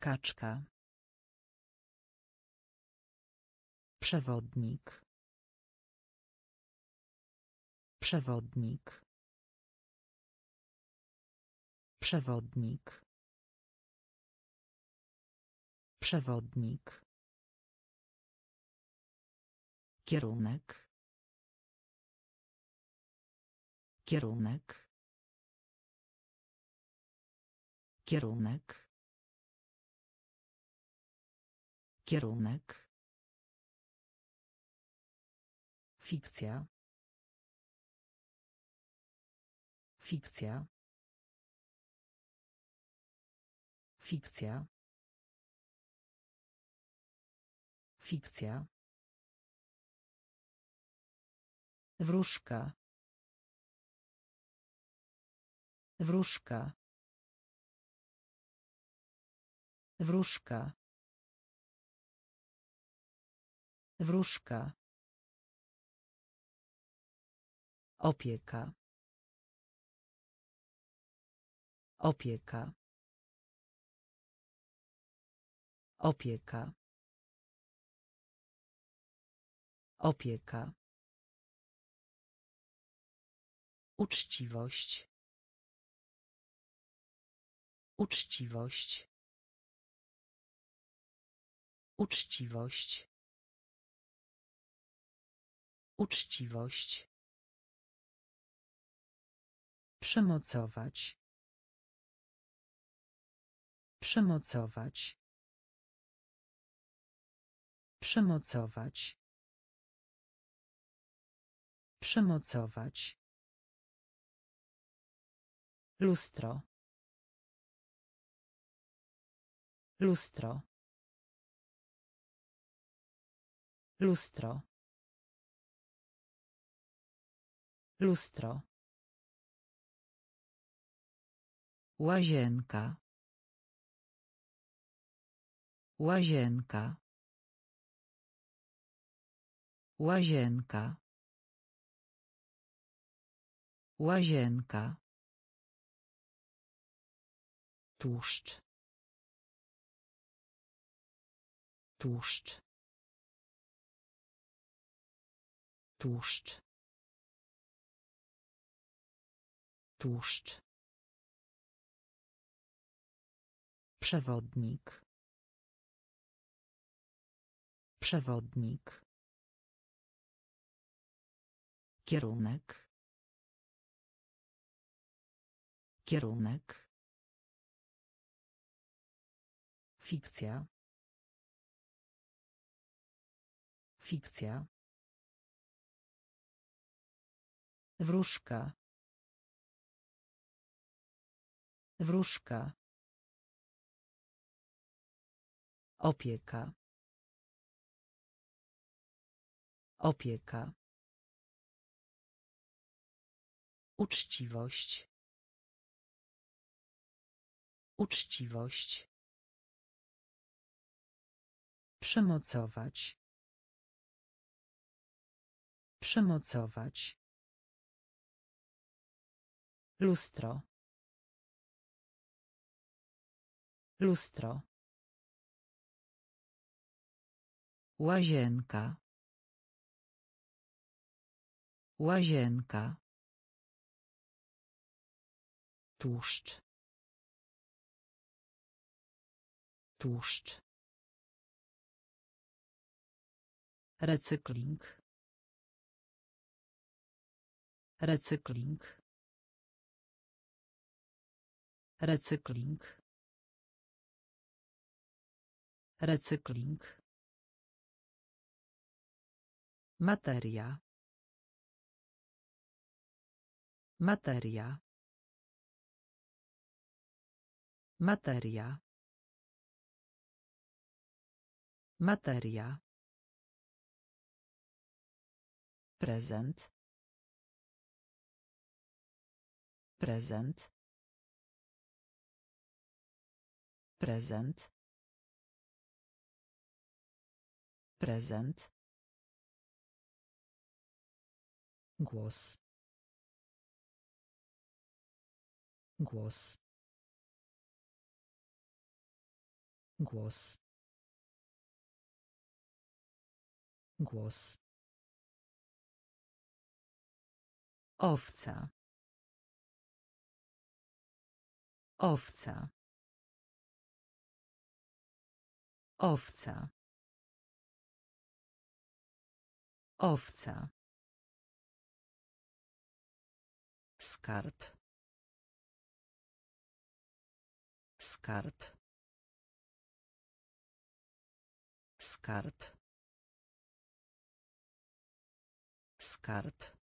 Kaczka. Przewodnik. Przewodnik. Przewodnik. Przewodnik. Kierunek. Kierunek. Kierunek. Kierunek. Fikcja. Fikcja. Fikcja. Fikcja. Wróżka. Wróżka. Wróżka. Wróżka. Opieka. Opieka. Opieka. Opieka. Uczciwość. Uczciwość. Uczciwość. Uczciwość. Przemocować. Przemocować. Przemocować. Przemocować. Lustro. Lustro. Lustro. Lustro. Łazienka. Łazienka. Łazienka. Łazienka. Tłuszcz. Tłuszcz. Tłuszcz. Tłuszcz. Przewodnik. Przewodnik. Kierunek. Kierunek. Fikcja. Fikcja. Wróżka. Wróżka. Opieka. Opieka. Uczciwość. Uczciwość. Przemocować. Przemocować. Lustro. Lustro. Łazienka. Łazienka. Tłuszcz. Tłuszcz. Recykling. Recykling. Recykling. Recykling. Materia. Materia. Materia. Materia. Prezent. Prezent. Prezent. Prezent. Głos. Głos. Głos. Głos. Owca. Owca. Owca. Owca. Skarb. Skarb. Skarb. Skarb.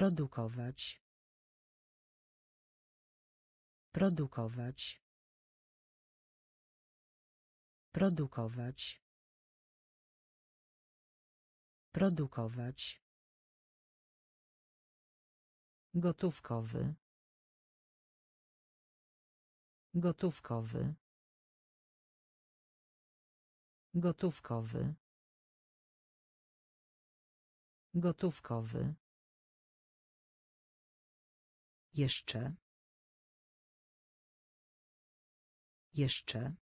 Produkować. Produkować. Produkować. Produkować. Gotówkowy. Gotówkowy. Gotówkowy. Gotówkowy. Jeszcze. Jeszcze.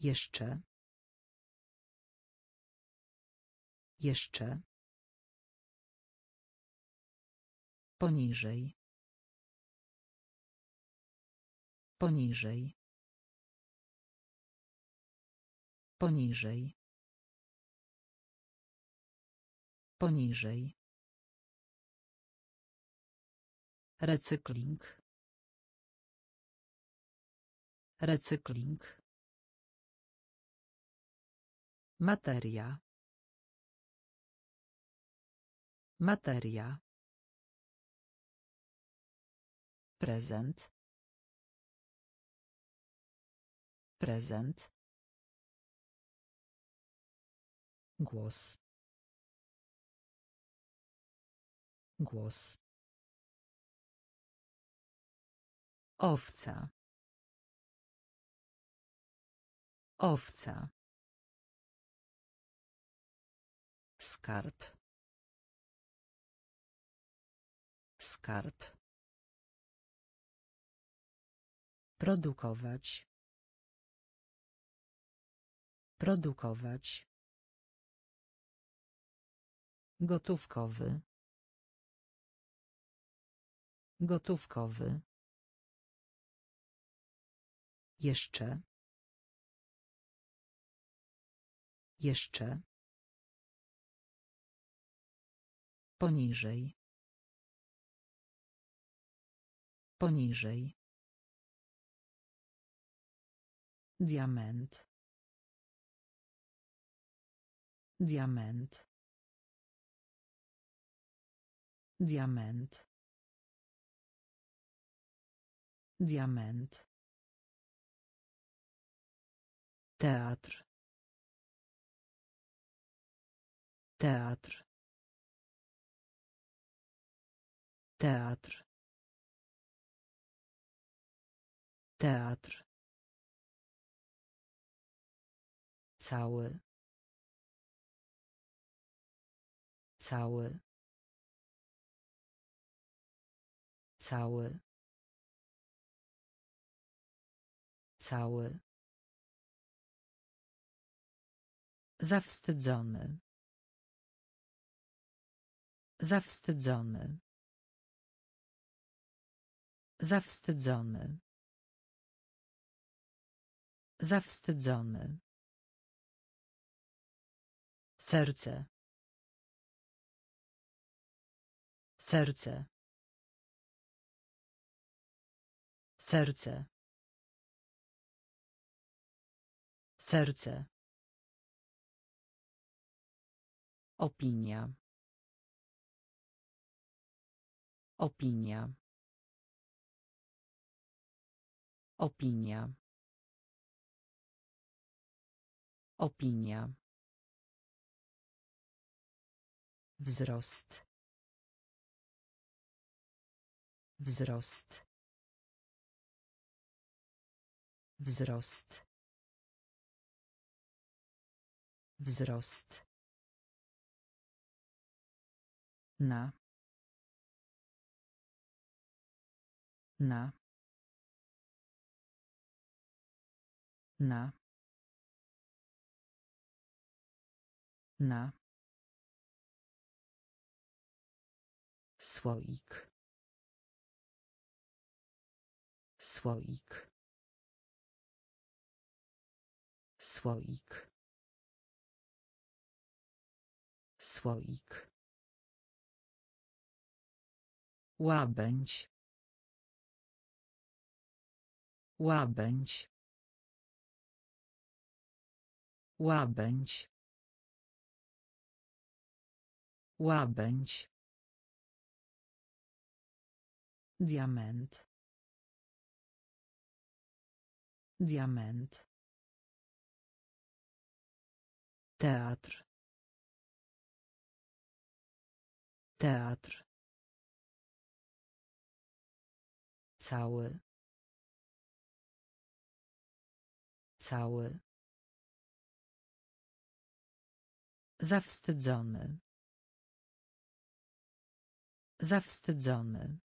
Jeszcze. Jeszcze. Poniżej. Poniżej. Poniżej. Poniżej. Recykling. Recykling. Materia. Materia. Prezent. Prezent. Głos. Głos. Owca. Owca. Skarb. Skarb. Produkować. Produkować. Gotówkowy. Gotówkowy. Jeszcze. Jeszcze. Poniżej. Poniżej. Diament. Diament. Diament. Diament. Teatr. Teatr. Teatr. Teatr. Cały. Cały. Cały. Cały. Zawstydzony. Zawstydzony. Zawstydzony. Zawstydzony. Serce. Serce. Serce. Serce. Opinia. Opinia. Opinia. Opinia. Wzrost. Wzrost. Wzrost. Wzrost. Na. Na. Na. Na. Słoik. Słoik. Słoik. Słoik. Łabędź. Łabędź. Łabędź. Łabędź. Diament. Diament. Teatr. Teatr. Cały. Cały. Zawstydzony. Zawstydzony.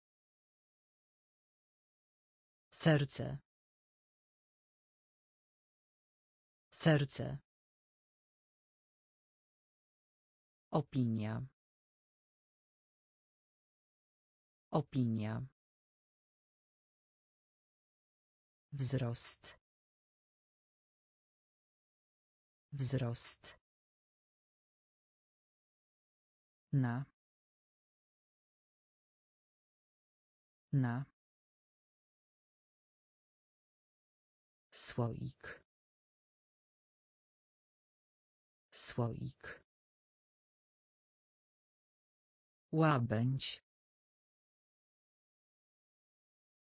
Serce. Serce. Opinia. Opinia. Wzrost. Wzrost. Na. Na. Słoik. Słoik. Łabędź.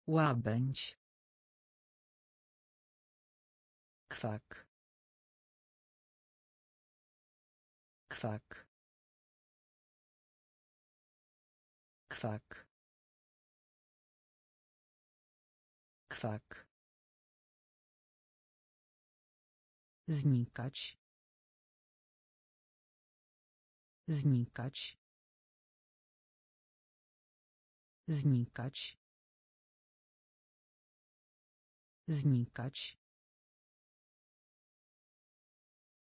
Łabędź. Kwak. Kwak. Kwak. Kwak. Znikać. Znikać. Znikać. Znikać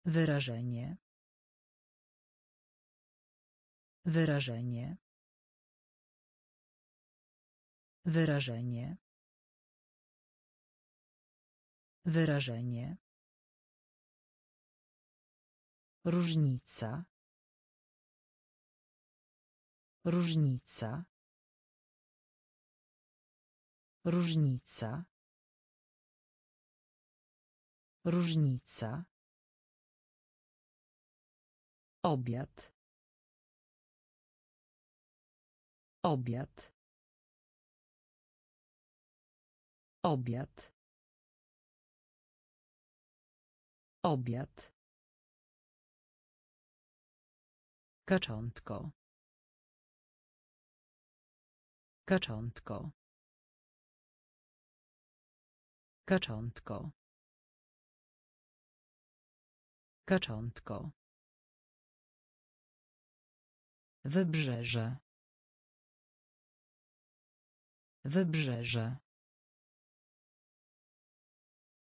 wyrażenie wyrażenie wyrażenie wyrażenie Różnica. Różnica. Różnica. Różnica. Obiad. Obiad. Obiad. Obiad. Kaczątko. Kaczątko. Kaczątko. Kaczątko. Wybrzeże. Wybrzeże.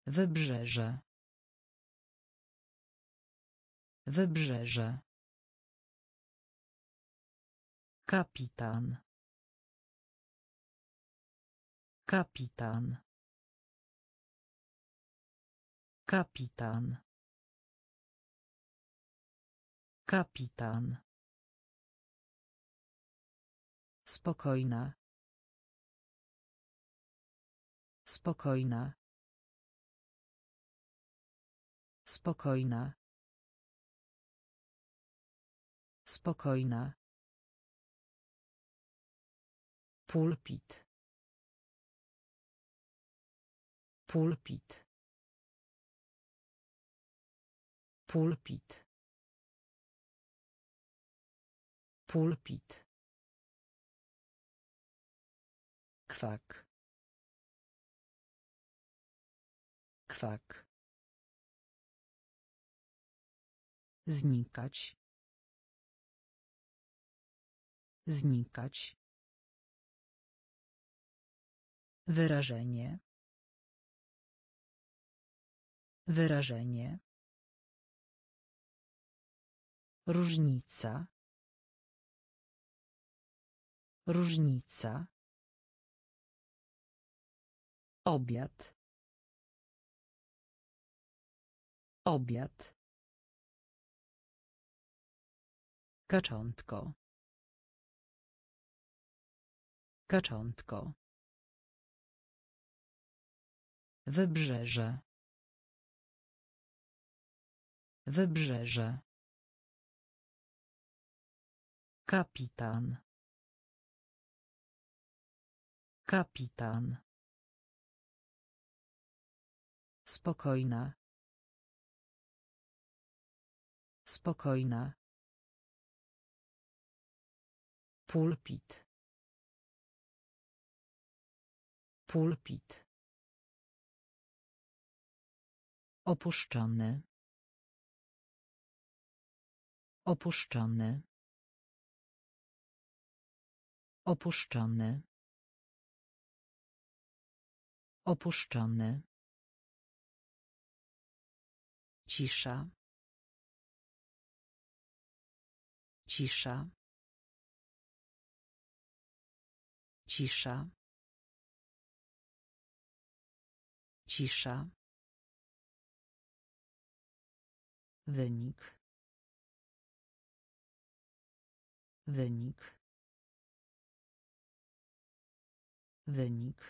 Wybrzeże. Wybrzeże. Kapitan. Kapitan. Kapitan. Kapitan. Spokojna. Spokojna. Spokojna. Spokojna. Pulpit. Pulpit. Pulpit. Pulpit. Kwak. Kwak. Znikać. Znikać. Wyrażenie. Wyrażenie. Różnica. Różnica. Obiad. Obiad. Kaczątko. Kaczątko. Wybrzeże. Wybrzeże. Kapitan. Kapitan. Spokojna. Spokojna. Pulpit. Pulpit. Opuszczony. Opuszczony. Opuszczony. Opuszczony. Cisza. Cisza. Cisza. Cisza. Wynik. Wynik. Wynik.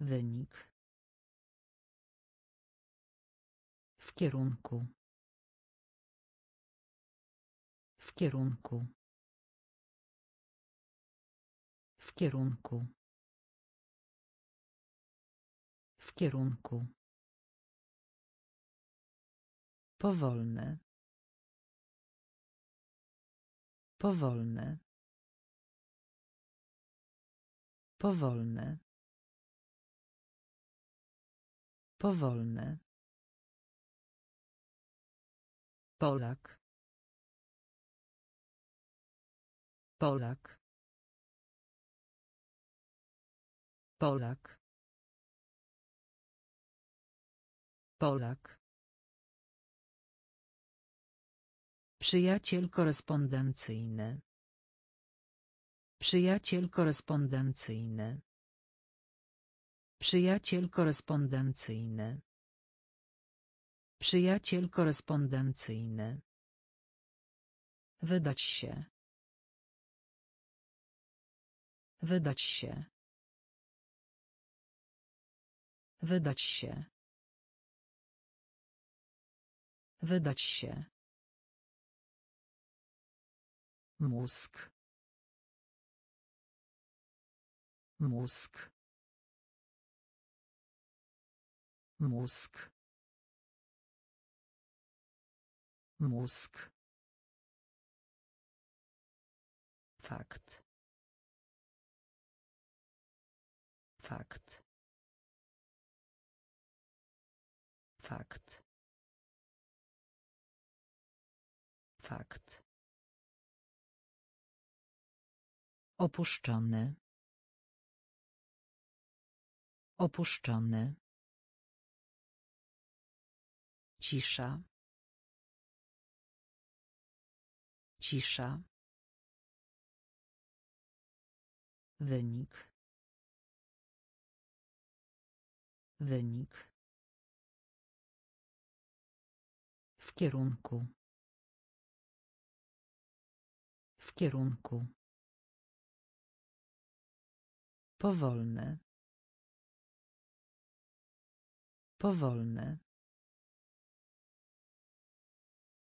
Wynik. W kierunku. W kierunku. W kierunku. kierunku. Powolne. Powolne. Powolne. Powolne. Polak. Polak. Polak. Polak. Przyjaciel korespondencyjny. Przyjaciel korespondencyjny. Przyjaciel korespondencyjny. Przyjaciel korespondencyjny. Wydać się. Wydać się. Wydać się. Wydać się. Mózg. Mózg. Mózg. Mózg. Fakt. Fakt. Fakt. Fakt. Opuszczony. Opuszczony. Cisza. Cisza. Wynik. Wynik. W kierunku. W kierunku. Powolne. Powolne.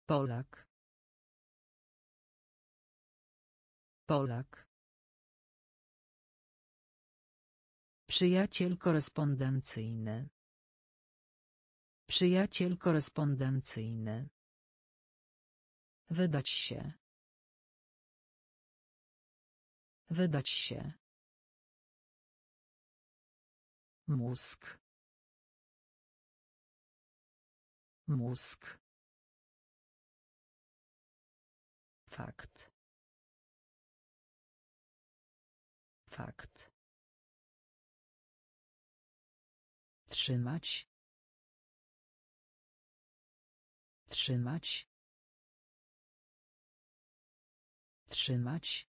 Polak. Polak. Przyjaciel korespondencyjny. Przyjaciel korespondencyjny. Wydać się. Wydać się. Mózg. Mózg. Fakt. Fakt. Trzymać. Trzymać. Trzymać.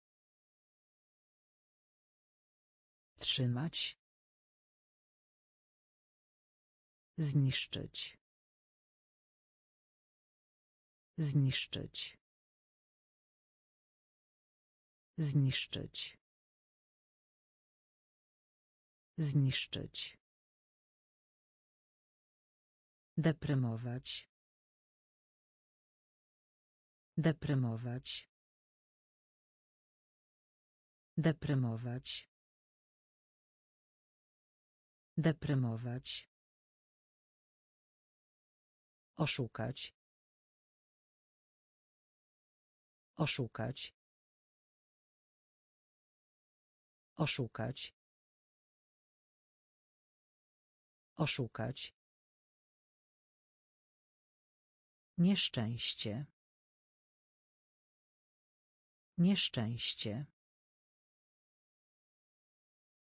Trzymać. Zniszczyć. Zniszczyć. Zniszczyć. Zniszczyć. Deprymować. Deprymować. Deprymować. Deprymować. Oszukać. Oszukać. Oszukać. Oszukać. Nieszczęście. Nieszczęście.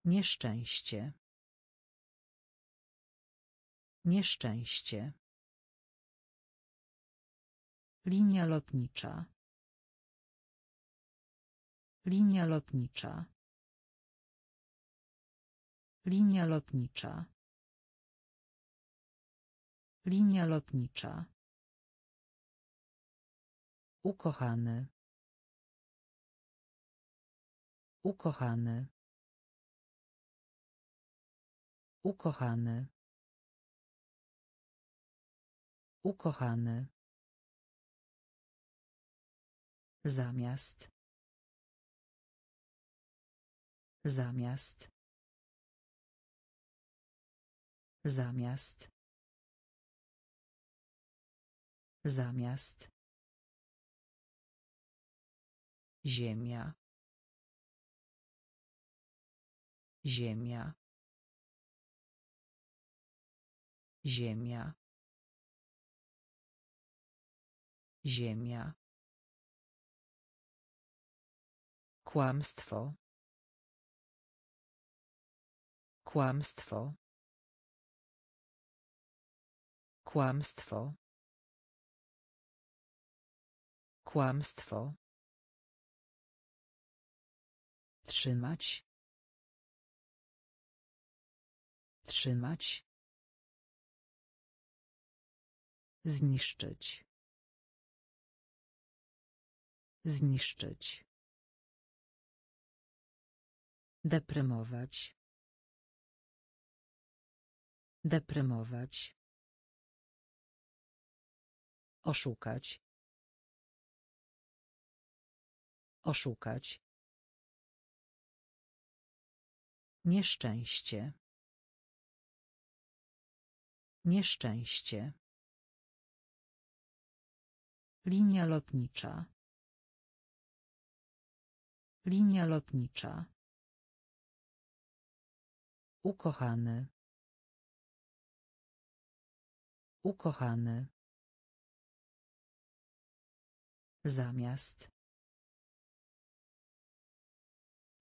Nieszczęście. Nieszczęście. Linia lotnicza. Linia lotnicza. Linia lotnicza. Linia lotnicza. Ukochany. Ukochany. Ukochany. Ukochany. Zamiast. Zamiast. Zamiast. Zamiast. Ziemia. Ziemia. Ziemia. Ziemia. Kłamstwo. Kłamstwo. Kłamstwo. Kłamstwo. Trzymać. Trzymać. Zniszczyć. Zniszczyć. Deprymować. Deprymować. Oszukać. Oszukać. Nieszczęście. Nieszczęście. Linia lotnicza. Linia lotnicza. Ukochany. Ukochany. Zamiast.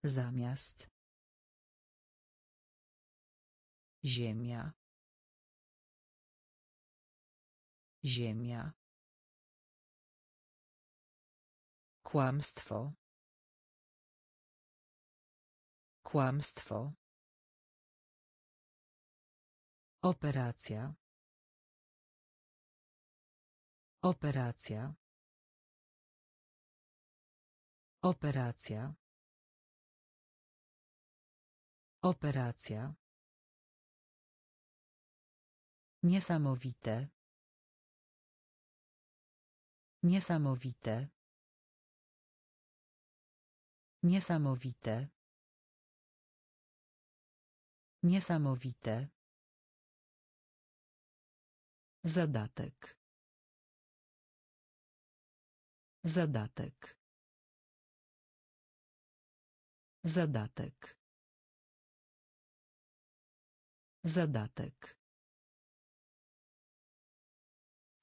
Zamiast. Ziemia. Ziemia. Kłamstwo. Kłamstwo. Operacja. Operacja. Operacja. Operacja. Niesamowite. Niesamowite. Niesamowite. Niesamowite. Zadatek. Zadatek. Zadatek. Zadatek.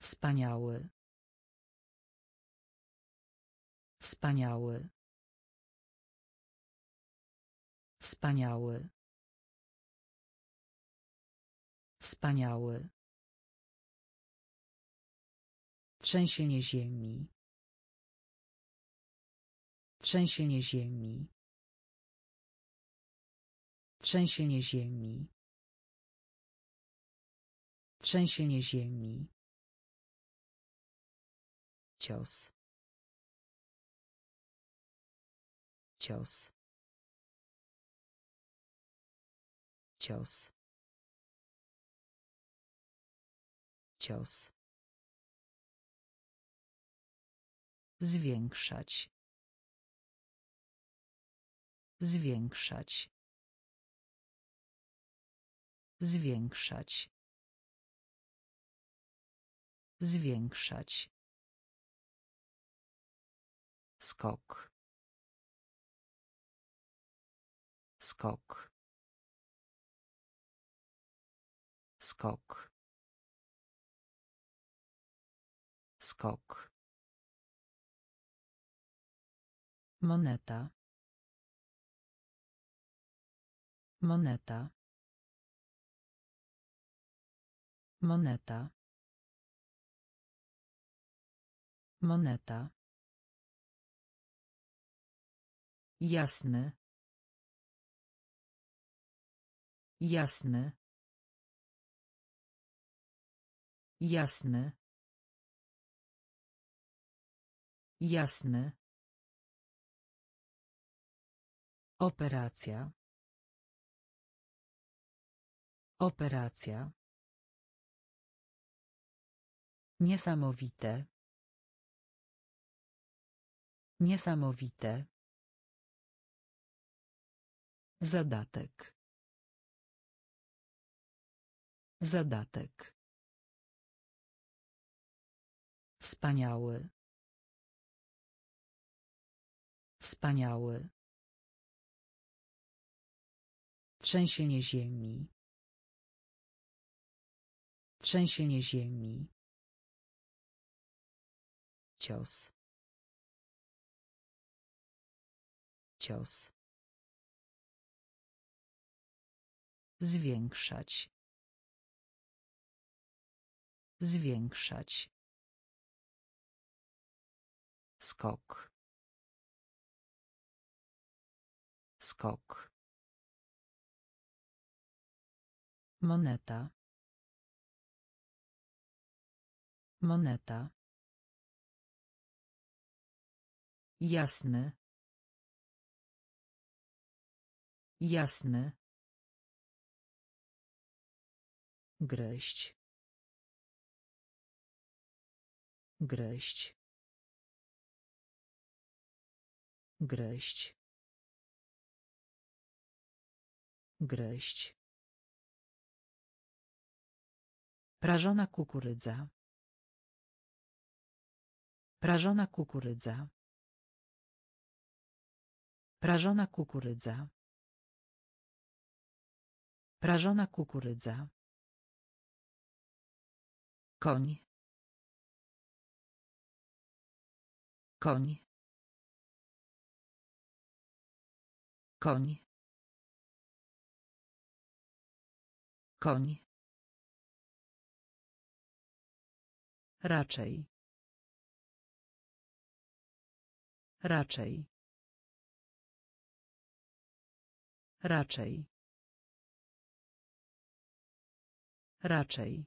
Wspaniały. Wspaniały. Wspaniały. Wspaniały. Trzęsienie ziemi. Trzęsienie ziemi. Trzęsienie ziemi. Trzęsienie ziemi. Cios. Cios. Cios. Cios. Zwiększać. Zwiększać. Zwiększać. Zwiększać. Skok. Skok. Skok. Skok. Moneta. Moneta. Moneta. Moneta. Jasny. Jasny. Jasny. Jasny. Operacja. Operacja. Niesamowite. Niesamowite. Zadatek. Zadatek. Wspaniały. Wspaniały. Trzęsienie ziemi. Trzęsienie ziemi. Cios. Cios. Zwiększać. Zwiększać. Skok. Skok. Moneta. Moneta. Jasny. Jasny. Gryźć. Gryźć. Gryźć. Gryźć. Prażona kukurydza. Prażona kukurydza. Prażona kukurydza. Prażona kukurydza. Koń. Koń. Koń. Koń. Raczej. Raczej. Raczej. Raczej.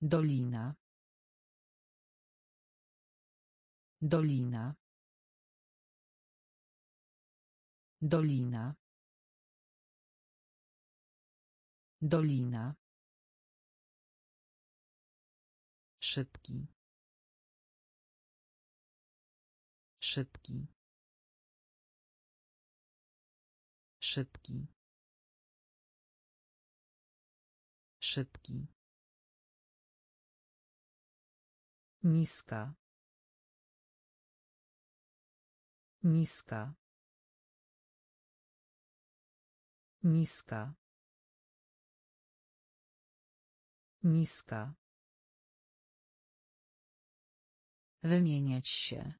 Dolina. Dolina. Dolina. Dolina. Szybki. Szybki. Szybki. Szybki. Niska. Niska. Niska. Niska. Wymieniać się.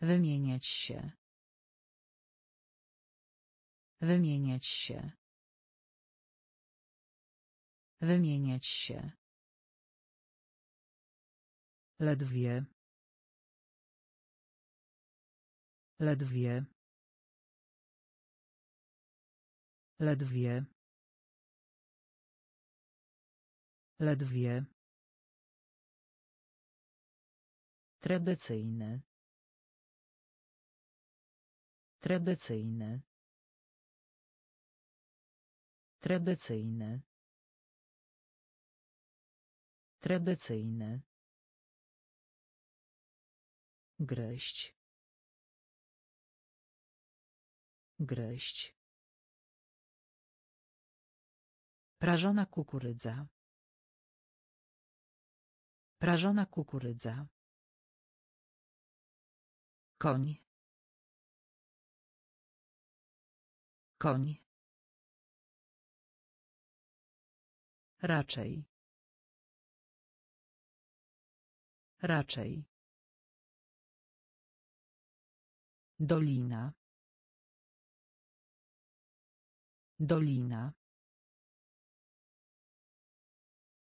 Wymieniać się. Wymieniać się. Wymieniać się. Ledwie. Ledwie. Ledwie. Ledwie. Tradycyjny. Tradycyjny. Tradycyjny. Tradycyjny. Gryźć. Gryźć. Prażona kukurydza. Prażona kukurydza. Koń. Koń. Raczej. Raczej. Dolina. Dolina.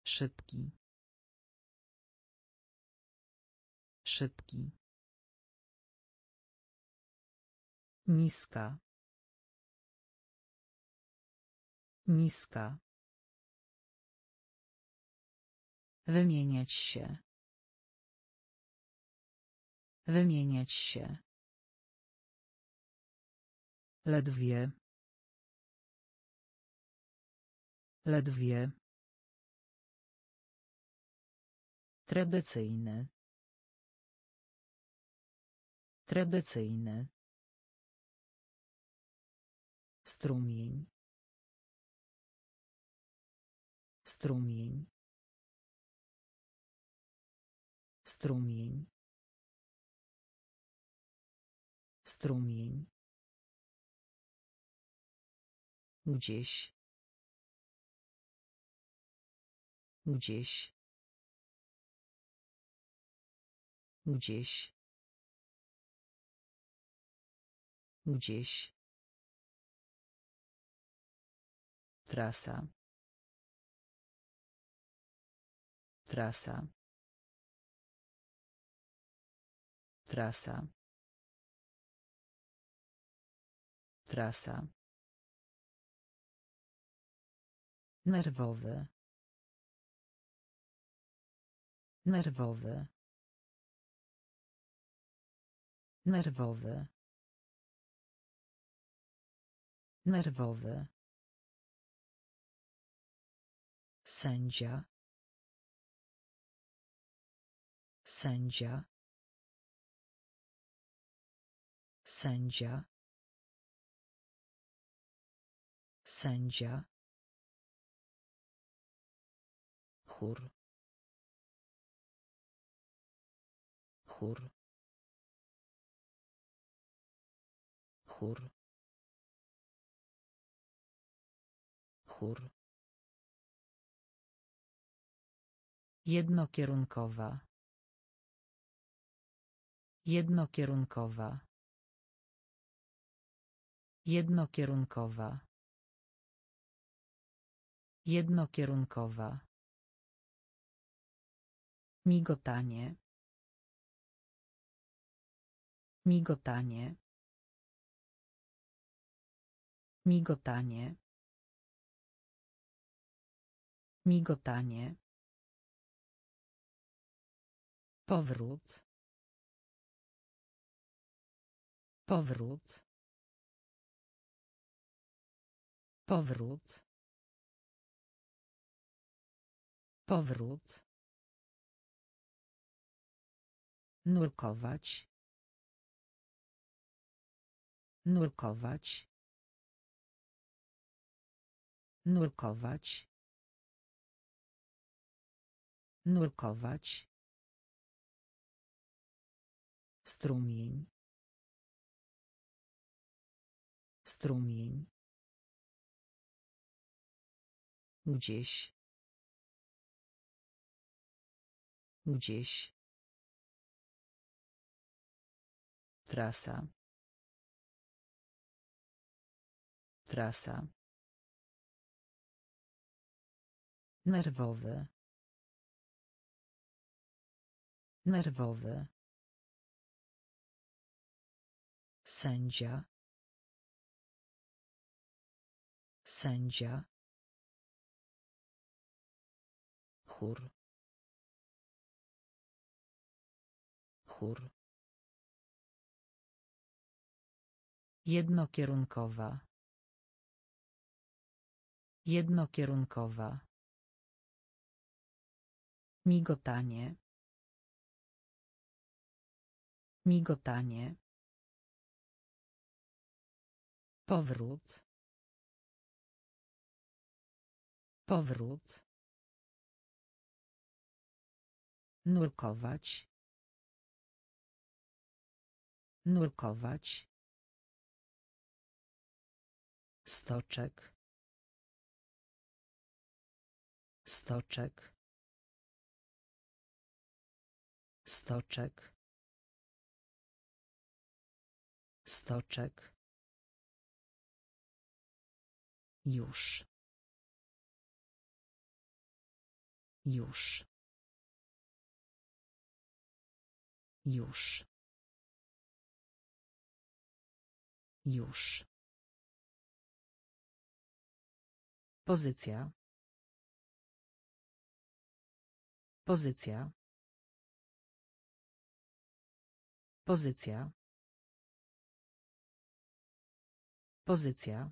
Szybki. Szybki. Niska. Niska. Wymieniać się. Wymieniać się. Ledwie. Ledwie. Tradycyjny. Tradycyjny. Strumień. Strumień. Strumień. Strumień. Gdzieś. Gdzieś. Gdzieś. Gdzieś. Trasa. Trasa. Trasa. Trasa. Nerwowy. Nerwowy. Nerwowy. Nerwowy. Sędzia. Sędzia. Sędzia. Sędzia. Chór. Chór. Chór. Chór. Jednokierunkowa. Jednokierunkowa. Jednokierunkowa. Jednokierunkowa. Migotanie. Migotanie. Migotanie. Migotanie. Powrót. Powrót. Powrót. Powrót. Nurkować. Nurkować. Nurkować. Nurkować. Strumień. Strumień. Gdzieś. Gdzieś. Trasa. Trasa. Nerwowy. Nerwowy. Sędzia. Sędzia. Chór. Chór. Jednokierunkowa. Jednokierunkowa. Migotanie. Migotanie. Powrót. Powrót. Nurkować. Nurkować. Stoczek. Stoczek. Stoczek. Stoczek. Już. Już. Już. Już. Pozycja. Pozycja. Pozycja. Pozycja.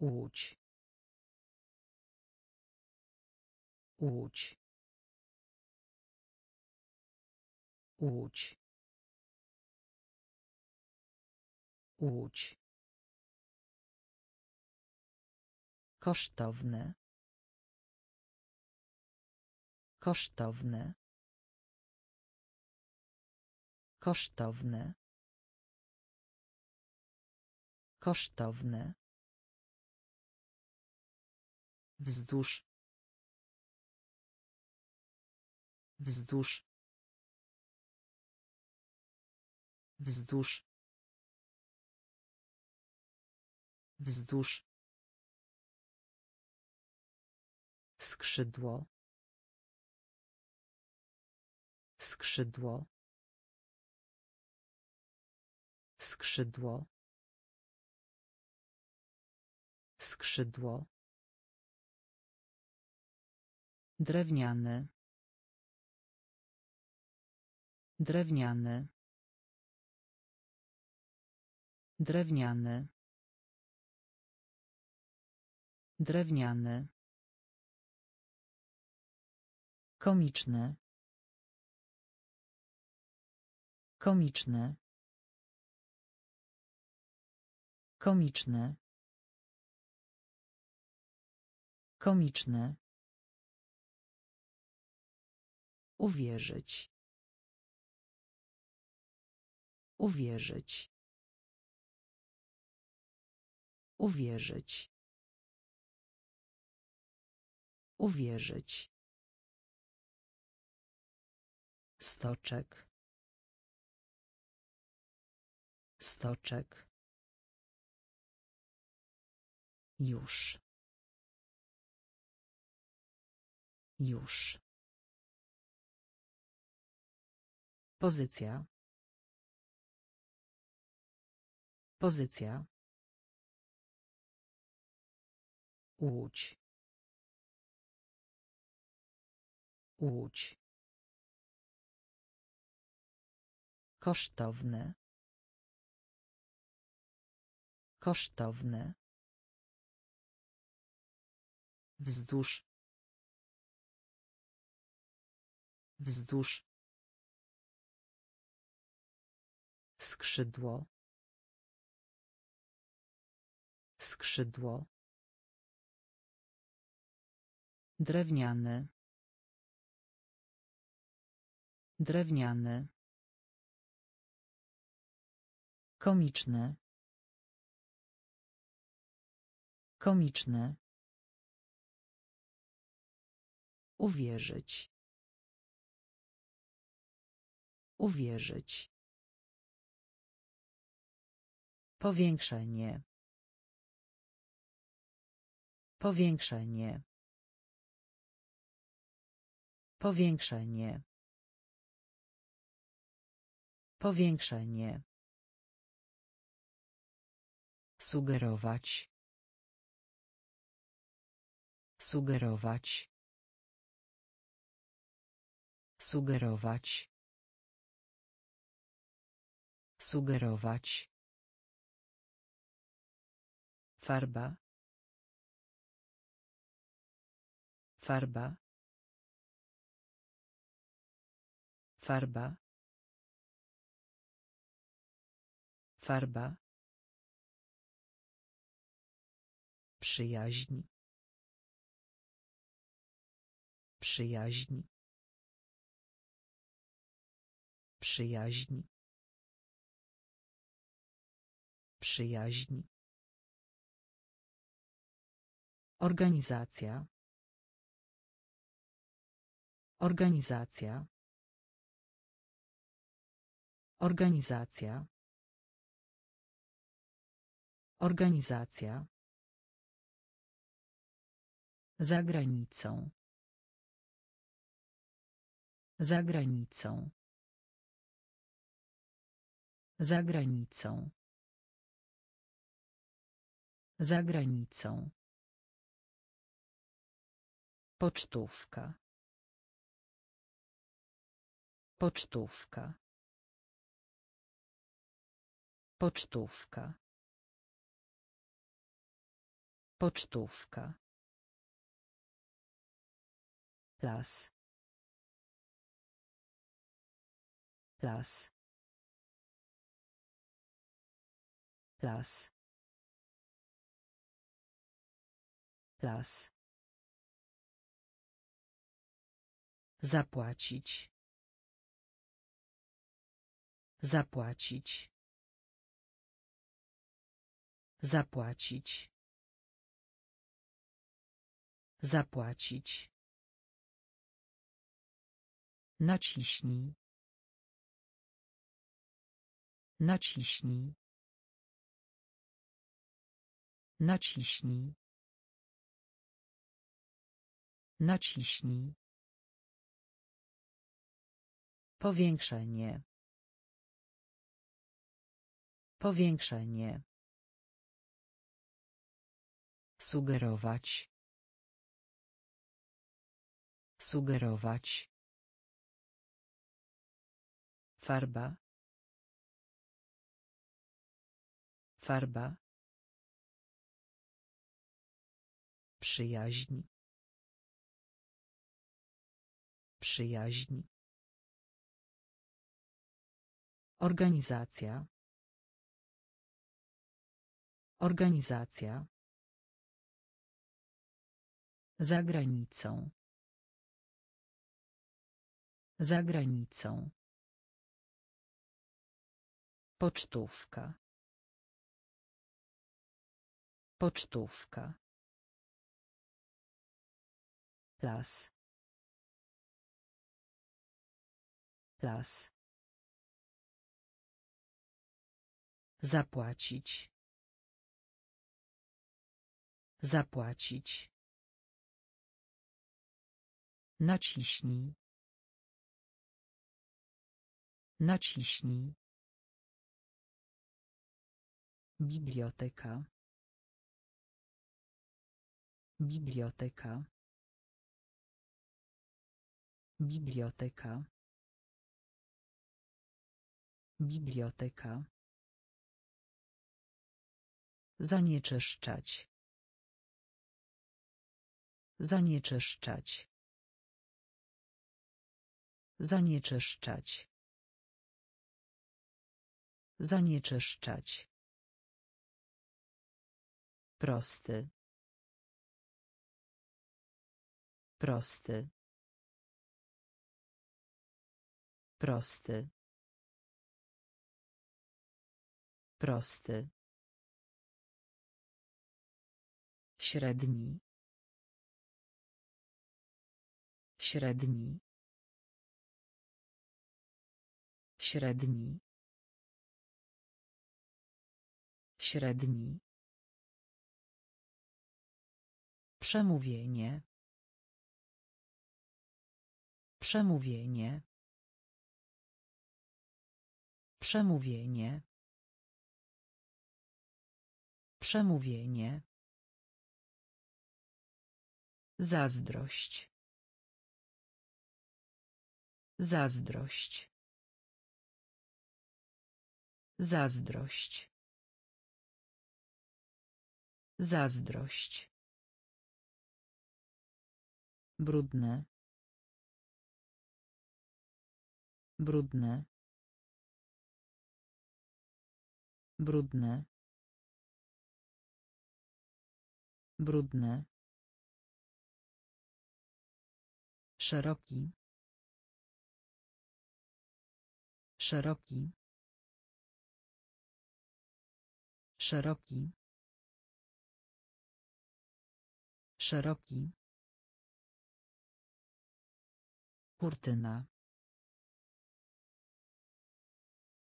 Łódź. Łódź. Łódź. Łódź. Kosztowne. Kosztowne. Kosztowne. Kosztowne. Wzdłuż. Wzdłuż. Wzdłuż. Wzdłuż. Skrzydło. Skrzydło. Skrzydło. Skrzydło. Drewniany. Drewniany. Drewniany. Drewniany. Komiczne. Komiczne. Komiczne. Komiczne. Uwierzyć. Uwierzyć. Uwierzyć. Uwierzyć. Stoczek. Stoczek. Już. Już. Pozycja. Pozycja. Łódź. Łódź. Kosztowne. Kosztowne. Wzdłuż. Wzdłuż. Skrzydło. Skrzydło. Drewniany. Drewniany. Komiczne. Komiczne. Uwierzyć. Uwierzyć. Powiększenie. Powiększenie. Powiększenie. Powiększenie. Sugerować. Sugerować. Sugerować. Sugerować. Farba. Farba. Farba. Farba. Przyjaźń. Przyjaźń. Przyjaźń. Przyjaźń. Organizacja. Organizacja. Organizacja. Organizacja. Za granicą. Za granicą. Za granicą. Za granicą. Pocztówka. Pocztówka. Pocztówka. Pocztówka. Las. Las. Las. Las. Zapłacić. Zapłacić. Zapłacić. Zapłacić. Naciśnij. Naciśnij. Naciśnij. Naciśnij. Powiększenie. Powiększenie. Sugerować. Sugerować. Farba. Farba. Przyjaźń. Przyjaźń. Organizacja. Organizacja. Za granicą. Za granicą. Pocztówka. Pocztówka. Las. Las. Zapłacić. Zapłacić. Naciśnij. Naciśnij. Biblioteka. Biblioteka. Biblioteka. Biblioteka. Zanieczyszczać. Zanieczyszczać. Zanieczyszczać. Zanieczyszczać. Prosty. Prosty. Prosty. Prosty. Średni. Średni. Średni. Średni. Przemówienie. Przemówienie. Przemówienie. Przemówienie. Zazdrość. Zazdrość. Zazdrość. Zazdrość. Brudne. Brudne. Brudne. Brudne. Szeroki. Szeroki. Szeroki. Szeroki. Kurtyna.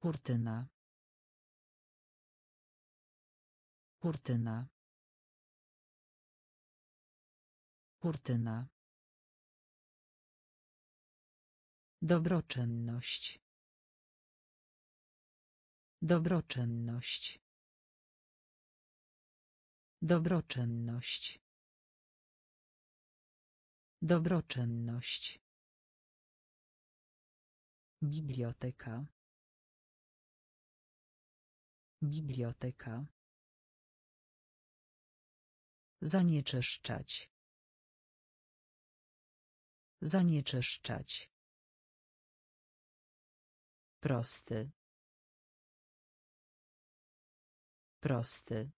Kurtyna. Kurtyna. Kurtyna. Dobroczynność. Dobroczynność. Dobroczynność. Dobroczynność. Biblioteka. Biblioteka. Zanieczyszczać. Zanieczyszczać. Prosty. Prosty.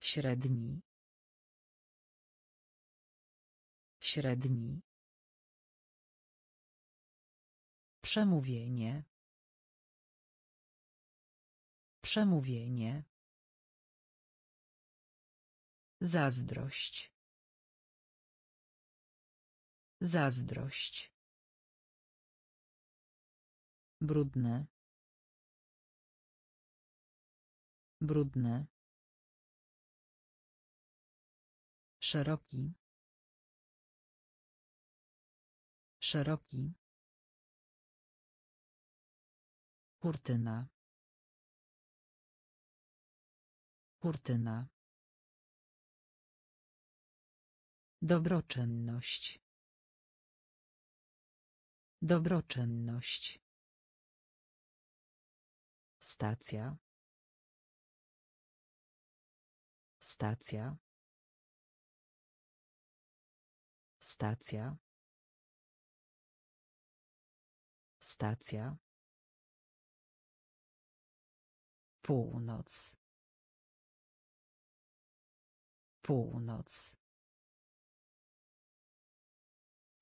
Średni. Średni. Przemówienie. Przemówienie. Zazdrość. Zazdrość. Brudne. Brudne. Szeroki. Szeroki. Kurtyna. Kurtyna. Dobroczynność. Dobroczynność. Stacja. Stacja. Stacja. Stacja. Północ. Północ.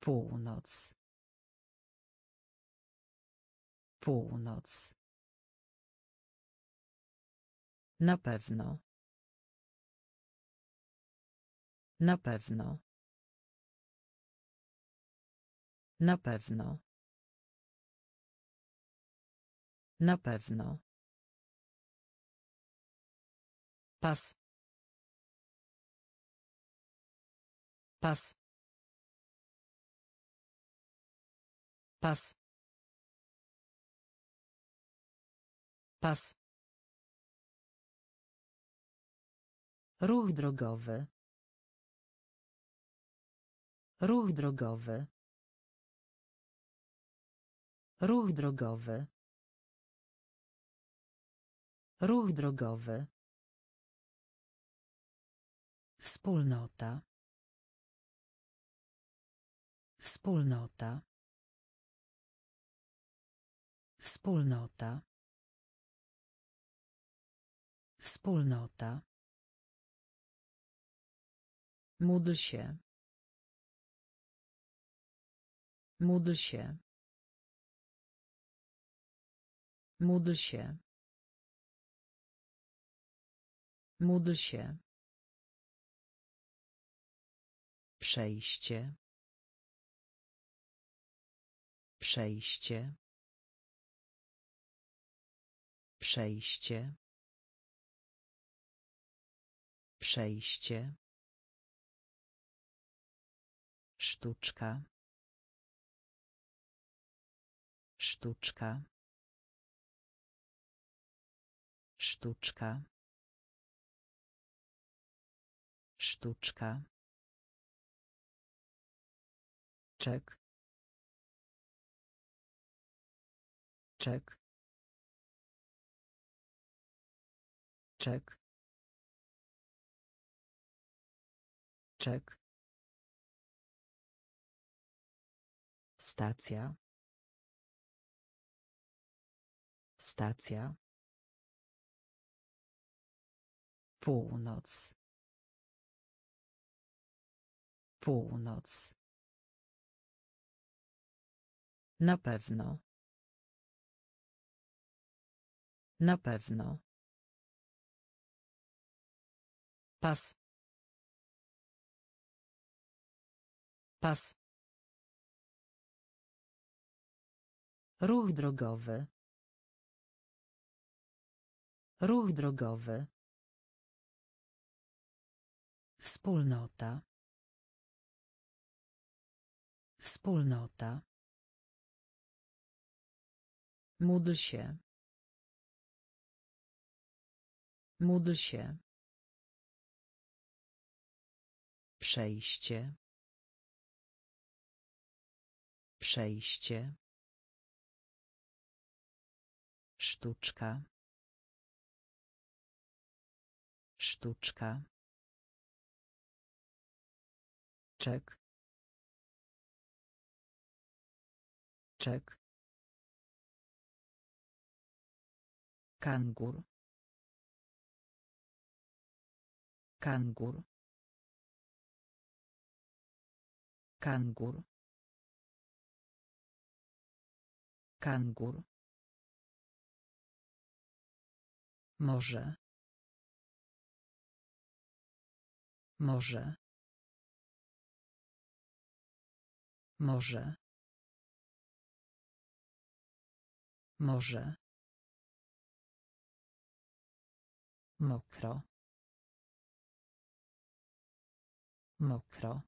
Północ. Północ. Na pewno. Na pewno. Na pewno. Na pewno. Pas. Pas. Pas. Pas. Ruch drogowy. Ruch drogowy. Ruch drogowy. Ruch drogowy. Wspólnota. Wspólnota. Wspólnota. Wspólnota. Módl się. Módl się. Módl się. Módl się. Przejście. Przejście. Przejście. Przejście. Sztuczka. Sztuczka. Sztuczka. Sztuczka. Czek. Czek. Czek. Czek. Stacja. Stacja. Północ. Północ. Na pewno. Na pewno. Pas. Pas. Ruch drogowy. Ruch drogowy. Wspólnota. Wspólnota. Módl się. Módl się. Przejście. Przejście. Sztuczka. Sztuczka. Czek. Kangur. Kangur. Kangur. Kangur. Może. Może. Może. Może. Mokro. Mokro.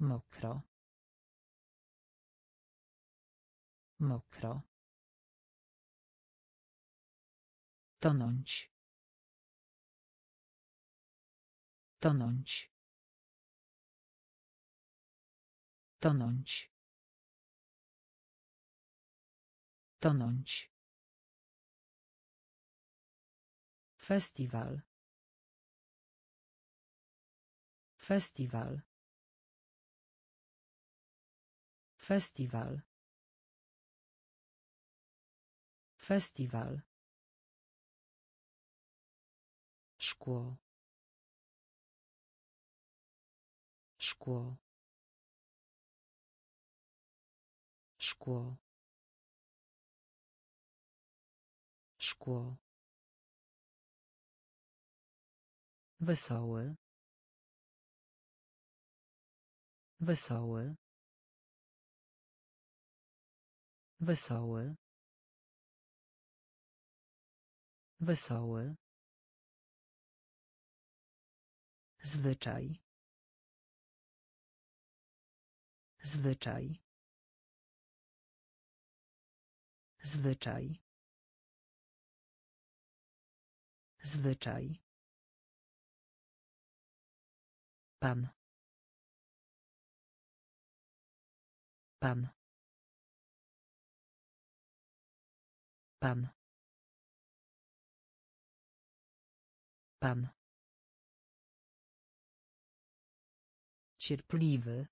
Mokro. Mokro. Tonąć. Tonąć. Tonąć. Tonąć. Festiwal. Festiwal. Festiwal. Festiwal. Szkło. Szkło. Szkło. Szkło. Wesoły. Wesoły. Wesoły. Wesoły. Zwyczaj. Zwyczaj. Zwyczaj. Zwyczaj. Pan. Pan. Pan. Pan. Cierpliwy.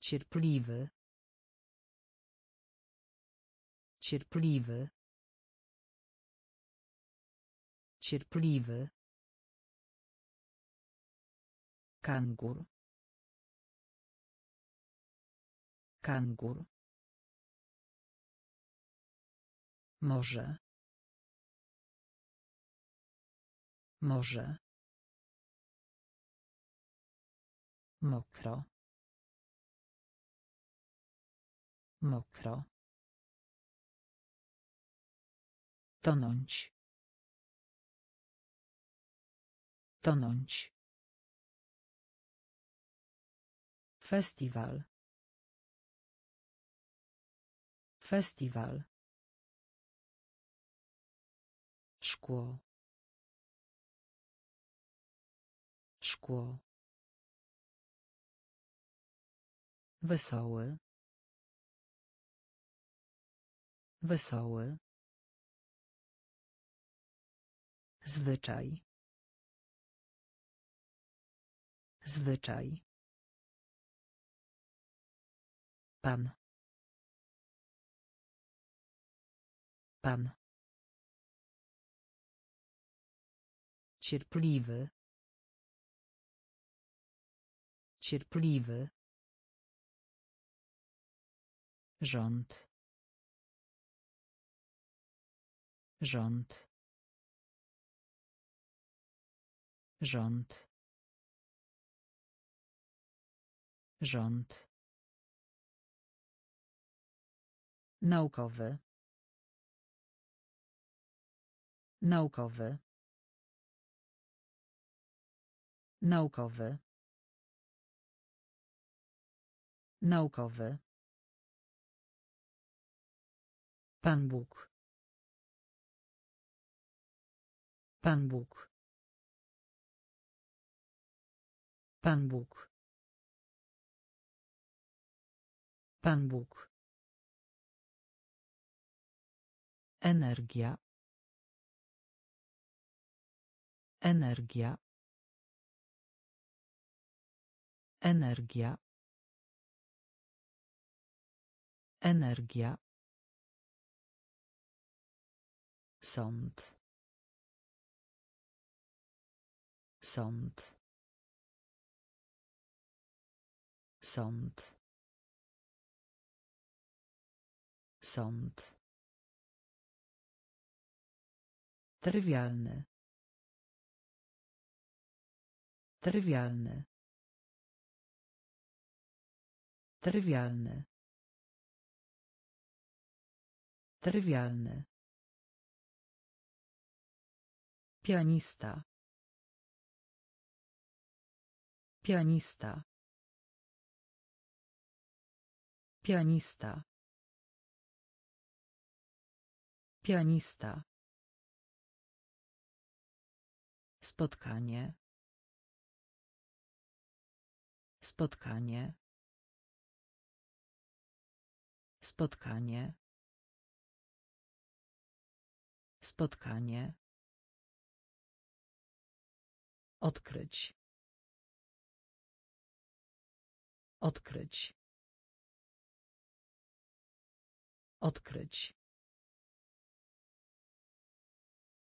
Cierpliwy. Cierpliwy. Cierpliwy. Kangur. Kangur. Może. Może. Mokro. Mokro. Tonąć. Tonąć. Festiwal. Festiwal. Szkło. Szkło. Wesoły. Wesoły. Zwyczaj. Zwyczaj. Pan. Pan. Cierpliwy. Cierpliwy. Rząd. Rząd. Rząd. Rząd. Naukowy. Naukowy. Naukowy. Naukowy. Pan Bóg. Pan Bóg. Pan Bóg. Pan Bóg. Energia. Energia. Energia. Energia. Sąd. Sąd. Sąd. Sąd. Trywialny. Trywialny. Trywialny. Trywialny. Pianista. Pianista. Pianista. Pianista. Spotkanie. Spotkanie. Spotkanie. Spotkanie. Odkryć. Odkryć. Odkryć.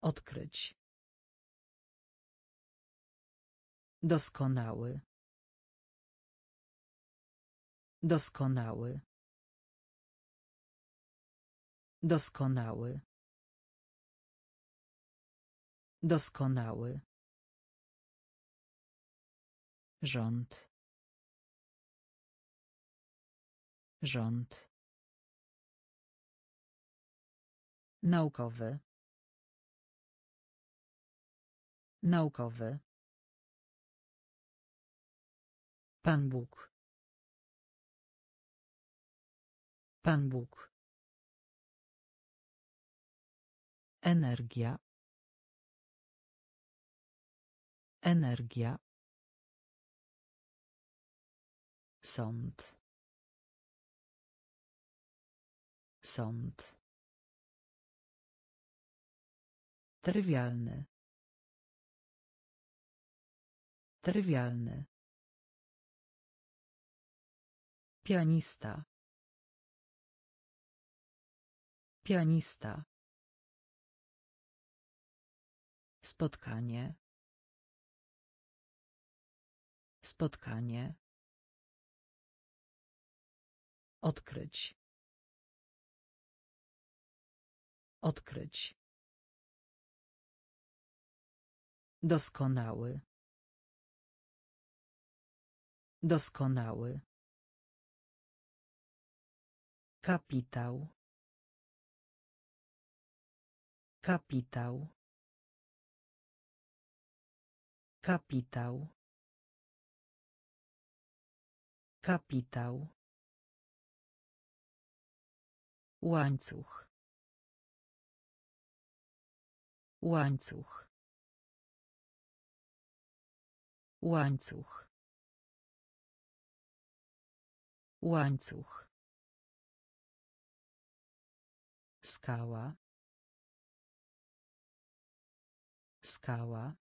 Odkryć. Doskonały. Doskonały. Doskonały. Doskonały. Rząd. Rząd. Naukowy. Naukowy. Pan Bóg. Pan Bóg. Energia. Energia. Sąd. Sąd. Trywialny. Trywialny. Pianista. Pianista. Spotkanie. Spotkanie. Odkryć. Odkryć. Doskonały. Doskonały. Kapitał. Kapitał. Kapitał. Kapitał. Łańcuch. Łańcuch. Łańcuch. Łańcuch. Skała. Skała.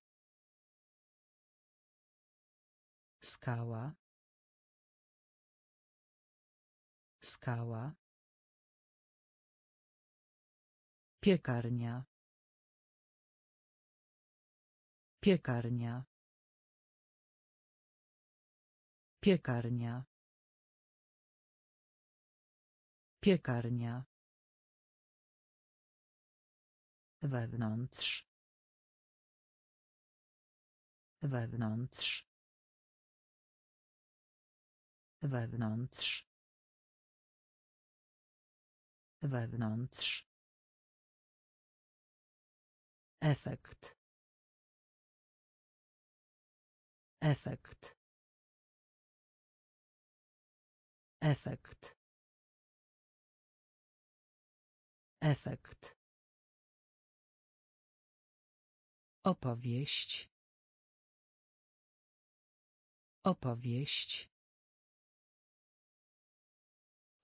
Skała. Skała. Piekarnia. Piekarnia. Piekarnia. Piekarnia. Wewnątrz. Wewnątrz. Wewnątrz. Wewnątrz. Efekt. Efekt. Efekt. Efekt. Opowieść. Opowieść.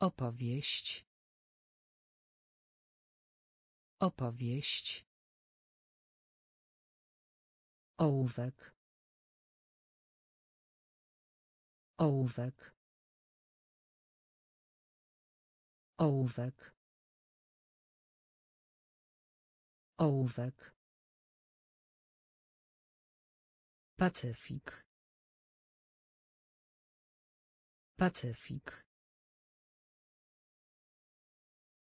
Opowieść. Opowieść. Ołówek. Ołówek. Ołówek. Ołówek. Pacyfik. Pacyfik.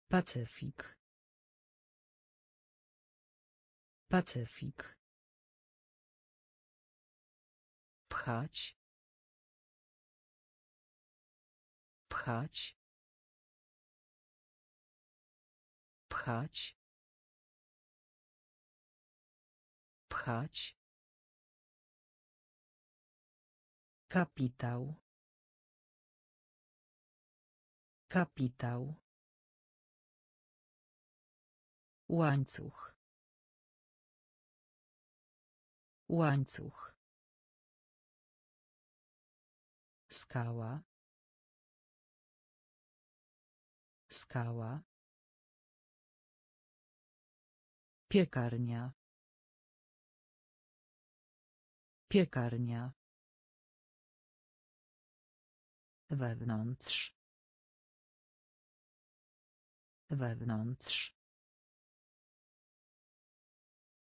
Pacyfik. Pacyfik. Pchać. Pchać. Pchać. Pchać. Kapitał. Kapitał. Łańcuch. Łańcuch. Skała. Skała. Piekarnia. Piekarnia. Wewnątrz. Wewnątrz.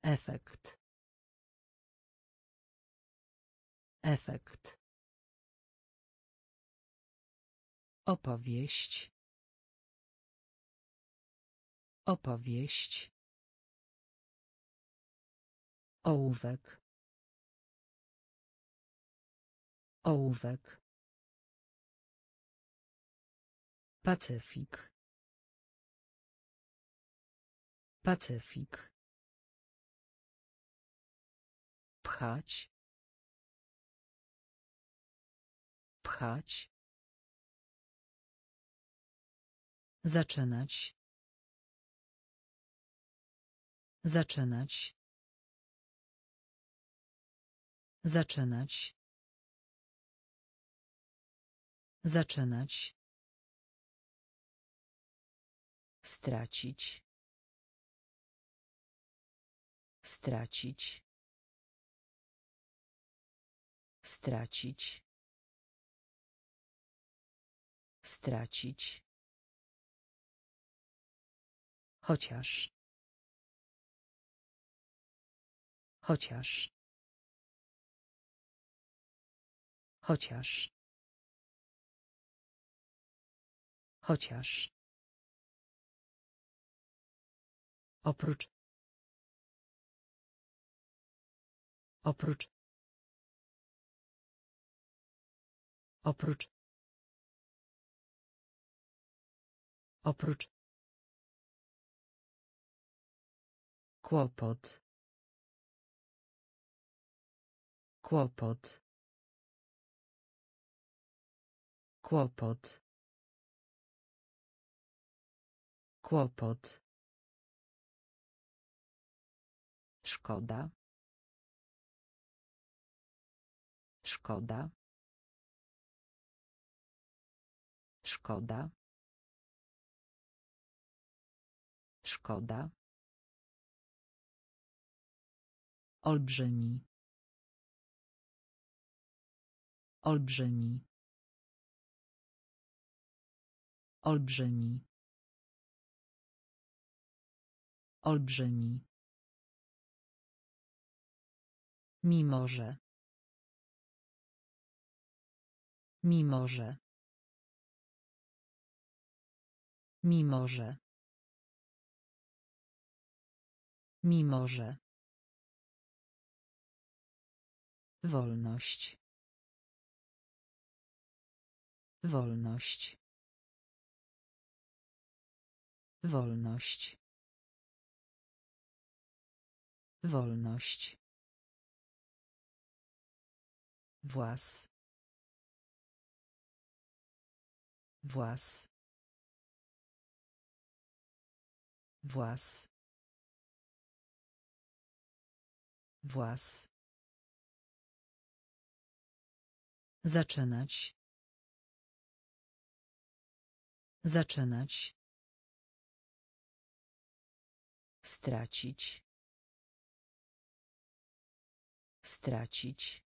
Efekt. Efekt. Opowieść. Opowieść. Ołówek. Ołówek. Pacyfik. Pacyfik. Pchać. Pchać. Zaczynać. Zaczynać. Zaczynać. Zaczynać. Stracić. Stracić. Stracić. Stracić. Chociaż. Chociaż. Chociaż. Chociaż. Oprócz. Oprócz. Oprócz. Oprócz. Kłopot. Kłopot. Kłopot. Kłopot. Szkoda. Szkoda. Szkoda. Szkoda. Olbrzymi. Olbrzymi. Olbrzymi. Olbrzymi. Mimo że. Mimo że. Mimo że. Mimo że. Wolność. Wolność. Wolność. Wolność. Włas. Włas. Włas. Włas. Zaczynać. Zaczynać. Stracić. Stracić.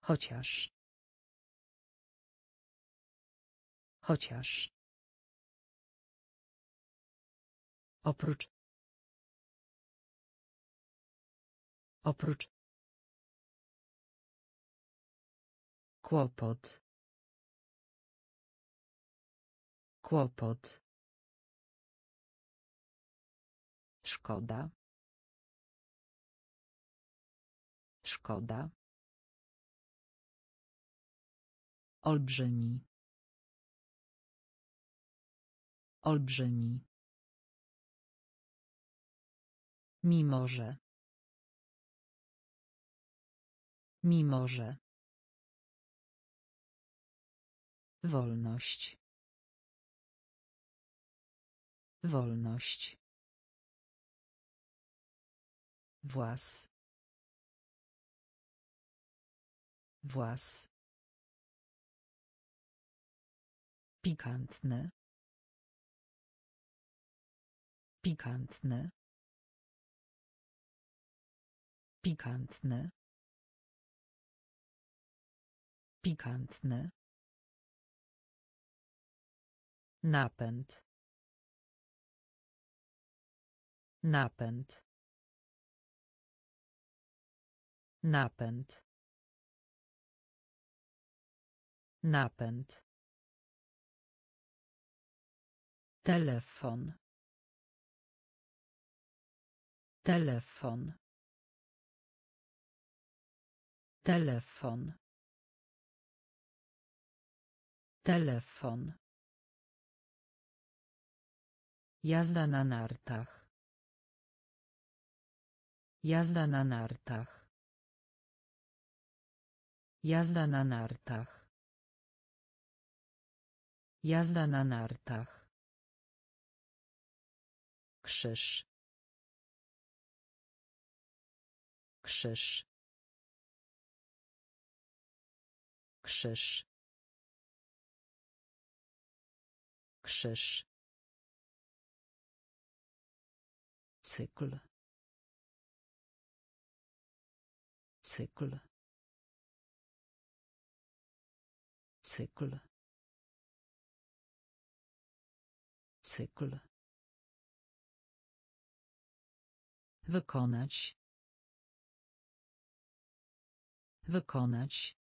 Chociaż. Chociaż. Oprócz. Oprócz. Kłopot. Kłopot. Szkoda. Szkoda. Olbrzymi. Olbrzymi. Mimo że. Mimo że. Wolność. Wolność. Włas. Włas. Pikantne. Pikantne. Pikantne. Pikantne. Napęd. Napęd. Napęd. Napęd. Telefon. Telefon. Telefon. Telefon. Jazda na nartach. Jazda na nartach. Jazda na nartach. Jazda na nartach. Krzyż. Krzyż. Krzyż. Krzyż. Cykl. Cykl. Cykl. Cykl. Wykonać. Wykonać.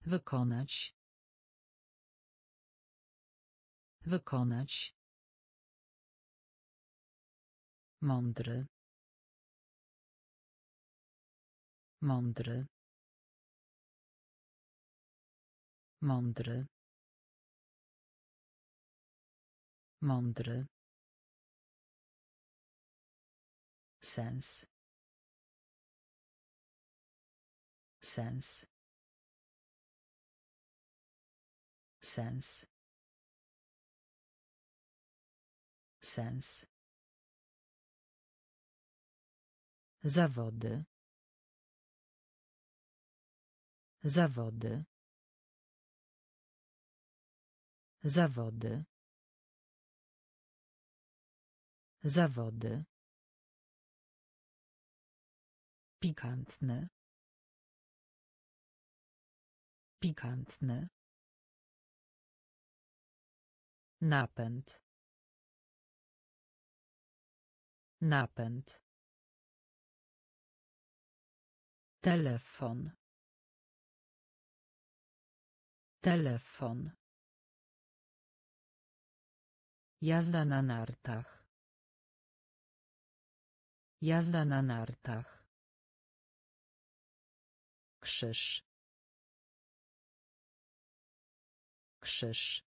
Wykonać. Wykonać. Mądry. Mądry. Mądry. Mądry. Sens. Sens. Sens. Sens. Zawody. Zawody. Zawody. Zawody. Pikantne. Pikantne. Napęd. Napęd. Telefon. Telefon. Jazda na nartach. Jazda na nartach. Krzyż. Krzyż.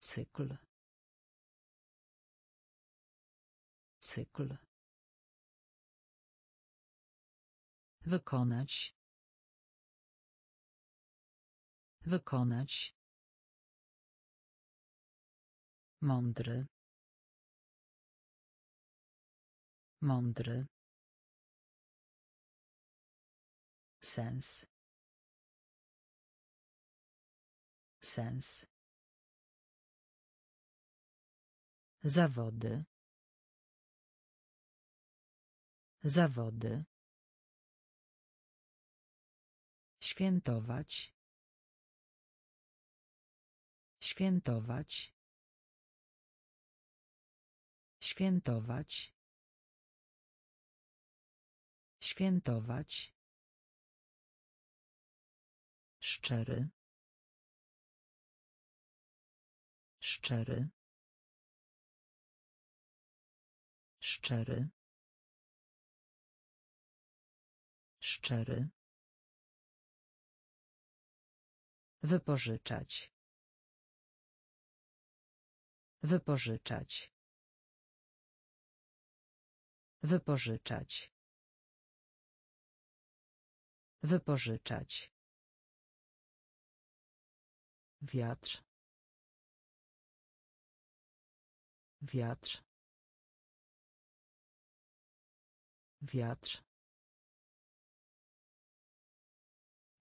Cykl. Cykl. Wykonać. Wykonać. Mądry. Mądry. Sens. Sens. Zawody. Zawody. Świętować. Świętować. Świętować. Świętować. Szczery. Szczery. Szczery. Szczery. Wypożyczać. Wypożyczać. Wypożyczać. Wypożyczać. Wiatr. Wiatr. Wiatr.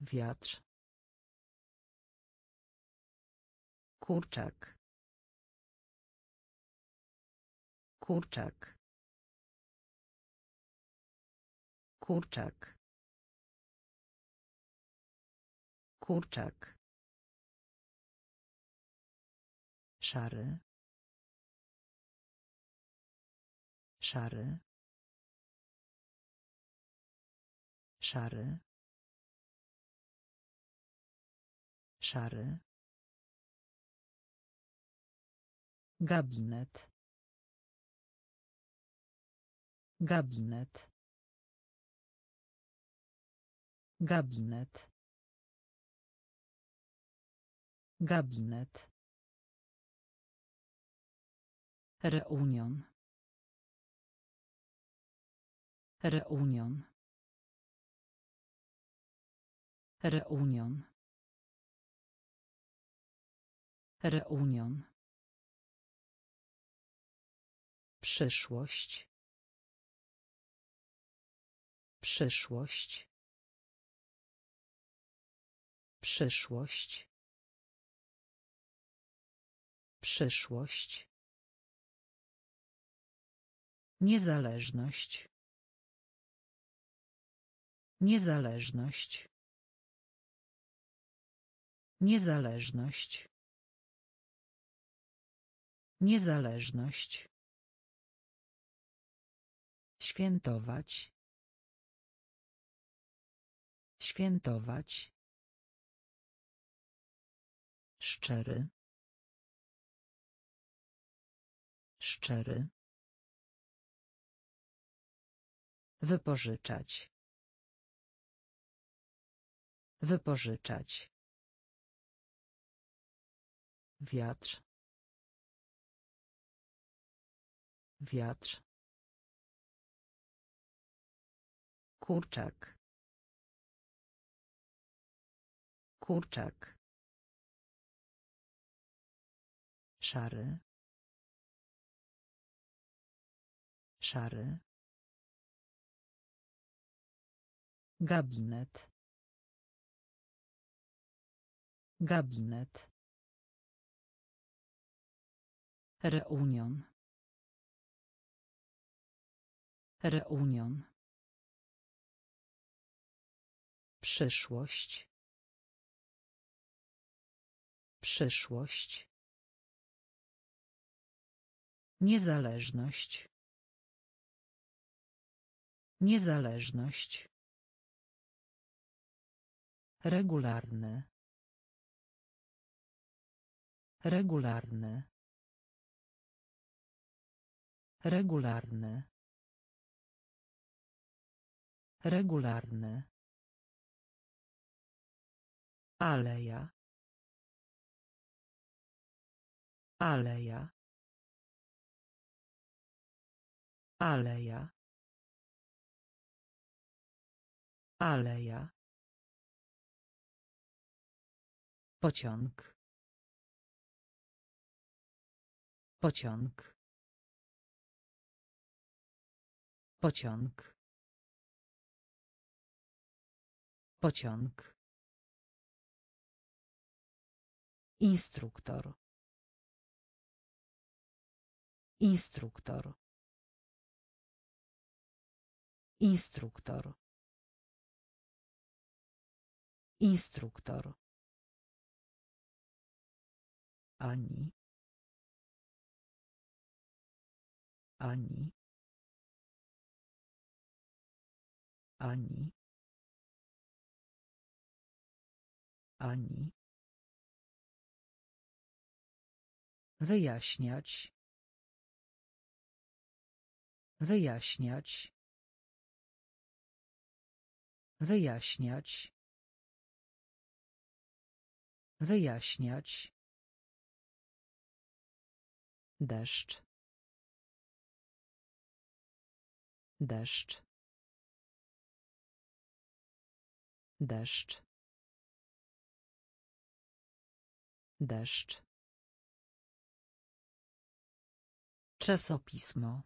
Wiatr. Kurczak. Kurczak. Kurczak. Kurczak. Szary. Szary. Szary. Szary. Gabinet. Gabinet. Gabinet. Gabinet. Reunion. Reunion. Reunion. Reunion. Przyszłość. Przyszłość. Przyszłość. Przyszłość. Niezależność. Niezależność. Niezależność. Niezależność. Świętować. Świętować. Szczery. Szczery. Wypożyczać. Wypożyczać. Wiatr. Wiatr. Kurczak. Kurczak. Szary. Szary. Gabinet. Gabinet. Reunion. Reunion. Przyszłość. Przyszłość. Niezależność. Niezależność. Regularny. Regularny. Regularny. Regularny. Aleja. Aleja. Aleja. Aleja. Pociąg. Pociąg. Pociąg. Pociąg. Instruktor. Instruktor. Instruktor. Instruktor. Ani. Ani. Ani. Ani. Wyjaśniać. Wyjaśniać. Wyjaśniać. Wyjaśniać. Deszcz. Deszcz. Deszcz. Deszcz. Czasopismo.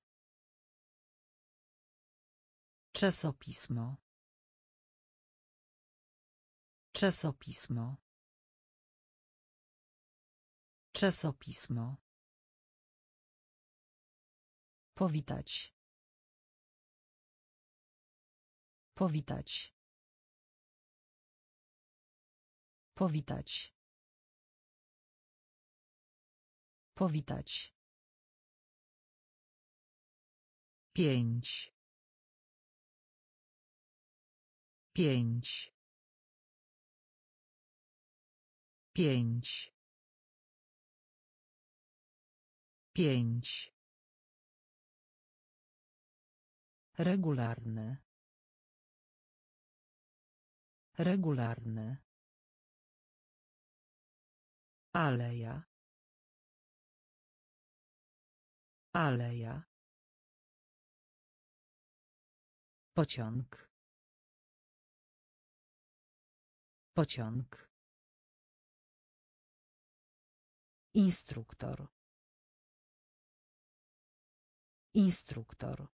Czasopismo. Czasopismo. Czasopismo. Powitać. Powitać. Powitać. Powitać. Pięć. Pięć. Pięć. Pięć. Regularny. Regularny. Aleja. Aleja. Pociąg. Pociąg. Instruktor. Instruktor.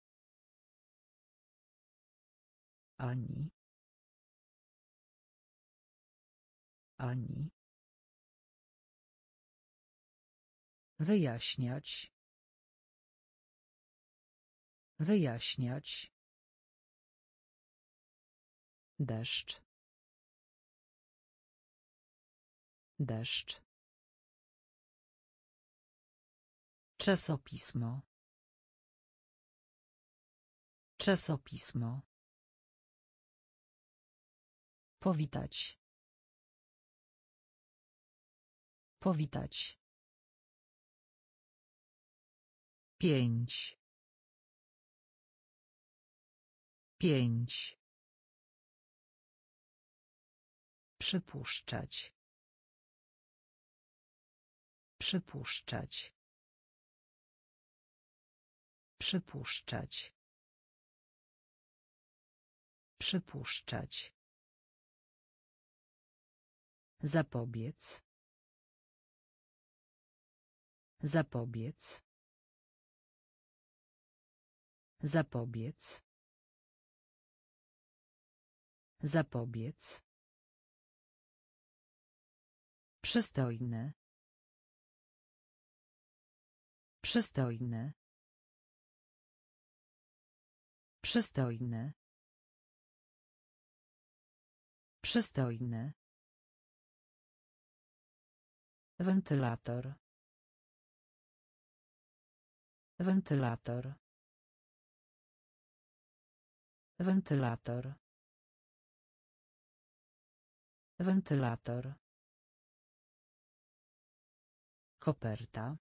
Ani. Ani. Wyjaśniać. Wyjaśniać. Deszcz. Deszcz. Czasopismo. Czasopismo. Powitać. Powitać. Pięć. Pięć. Przypuszczać. Przypuszczać. Przypuszczać. Przypuszczać. Zapobiec. Zapobiec. Zapobiec. Zapobiec. Przystojny. Przystojny. Przystojny. Wentylator. Wentylator. Wentylator. Wentylator. Koperta.